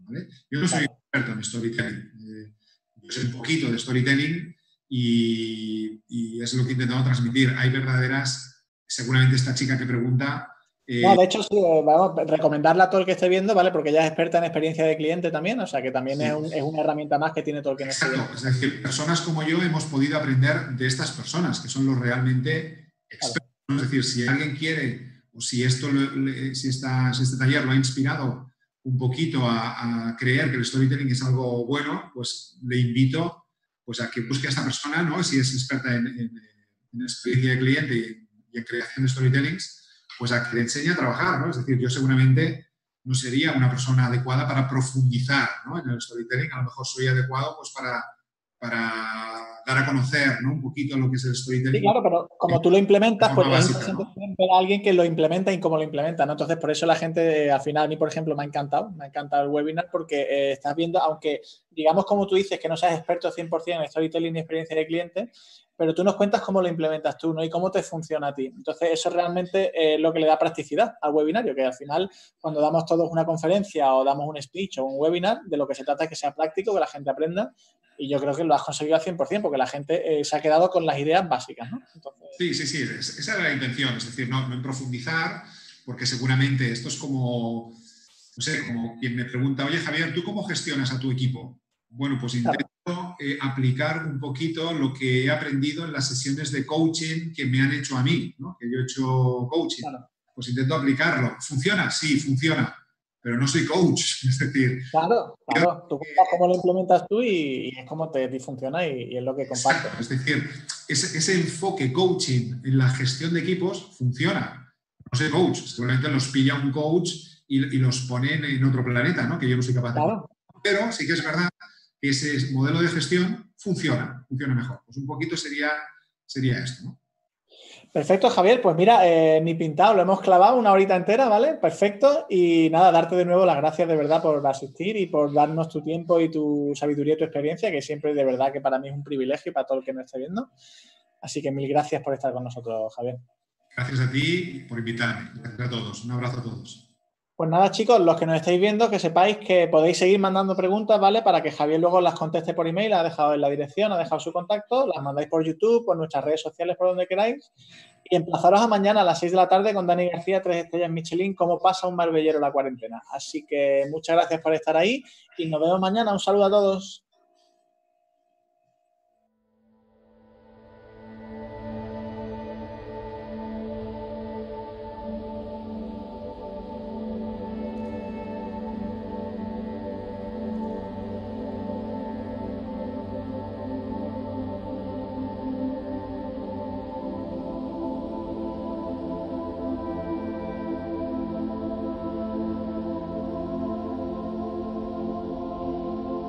Yo no soy experto en storytelling, eh, yo sé un poquito de storytelling, y, es lo que he intentado transmitir. Hay verdaderas, seguramente esta chica que pregunta... Eh, no, de hecho, sí, eh, vamos a recomendarla a todo el que esté viendo, ¿vale? Porque ella es experta en experiencia de cliente también, o sea que también es, una herramienta más que tiene todo el que nos Exacto, es decir, personas como yo hemos podido aprender de estas personas, que son los realmente expertos. Es decir, si alguien quiere, o si, esto, si, esta, si este taller lo ha inspirado un poquito a, a creer que el storytelling es algo bueno, pues le invito pues a que busque a esta persona, ¿no? si es experta en, experiencia de cliente y, en creación de storytellings, pues a que le enseñe a trabajar. ¿no? Es decir, yo seguramente no sería una persona adecuada para profundizar ¿no? en el storytelling, a lo mejor soy adecuado pues, para, para dar a conocer ¿no? un poquito lo que es el storytelling. Sí, claro, pero como tú lo implementas, pues es ver a alguien que lo implementa y cómo lo implementa. ¿no? Entonces, por eso la gente, al final, a mí, por ejemplo, me ha encantado, me ha encantado el webinar porque eh, estás viendo, aunque digamos como tú dices que no seas experto 100% en storytelling y experiencia de cliente, pero tú nos cuentas cómo lo implementas tú, ¿no? Y cómo te funciona a ti. Entonces, eso realmente es lo que le da practicidad al webinario, que al final, cuando damos todos una conferencia o damos un speech o un webinar, de lo que se trata es que sea práctico, que la gente aprenda. Y yo creo que lo has conseguido al 100%, porque la gente eh, se ha quedado con las ideas básicas, ¿no? Sí, sí, sí, esa era la intención, es decir, no, no en profundizar, porque seguramente esto es como, no sé, como quien me pregunta, oye Javier, ¿tú cómo gestionas a tu equipo? Bueno, pues intento eh, aplicar un poquito lo que he aprendido en las sesiones de coaching que me han hecho a mí, ¿no? que yo he hecho coaching. Pues intento aplicarlo. ¿Funciona? Sí, funciona. Pero no soy coach, es decir... Claro, claro. Tú cómo lo implementas tú y, es cómo te funciona y, es lo que compartes. Es decir, ese, enfoque coaching en la gestión de equipos funciona. No soy coach, seguramente los pilla un coach y, los pone en otro planeta, ¿no? Que yo no soy capaz de... Pero sí que es verdad ese modelo de gestión funciona, funciona mejor. Pues un poquito sería, sería esto, ¿no? Perfecto, Javier. Pues mira, eh, ni pintado, lo hemos clavado una horita entera, ¿vale? Perfecto. Y nada, darte de nuevo las gracias de verdad por asistir y por darnos tu tiempo y tu sabiduría y tu experiencia, que siempre de verdad que para mí es un privilegio y para todo el que nos esté viendo. Así que mil gracias por estar con nosotros, Javier. Gracias a ti por invitarme. Gracias a todos. Un abrazo a todos. Pues nada, chicos, los que nos estáis viendo, que sepáis que podéis seguir mandando preguntas, ¿vale? Para que Javier luego las conteste por email, ha dejado en la dirección, ha dejado su contacto, las mandáis por YouTube, por nuestras redes sociales, por donde queráis. Y emplazaros a mañana a las 6 de la tarde con Dani García, tres estrellas Michelin, cómo pasa un marbellero la cuarentena. Así que muchas gracias por estar ahí y nos vemos mañana. Un saludo a todos.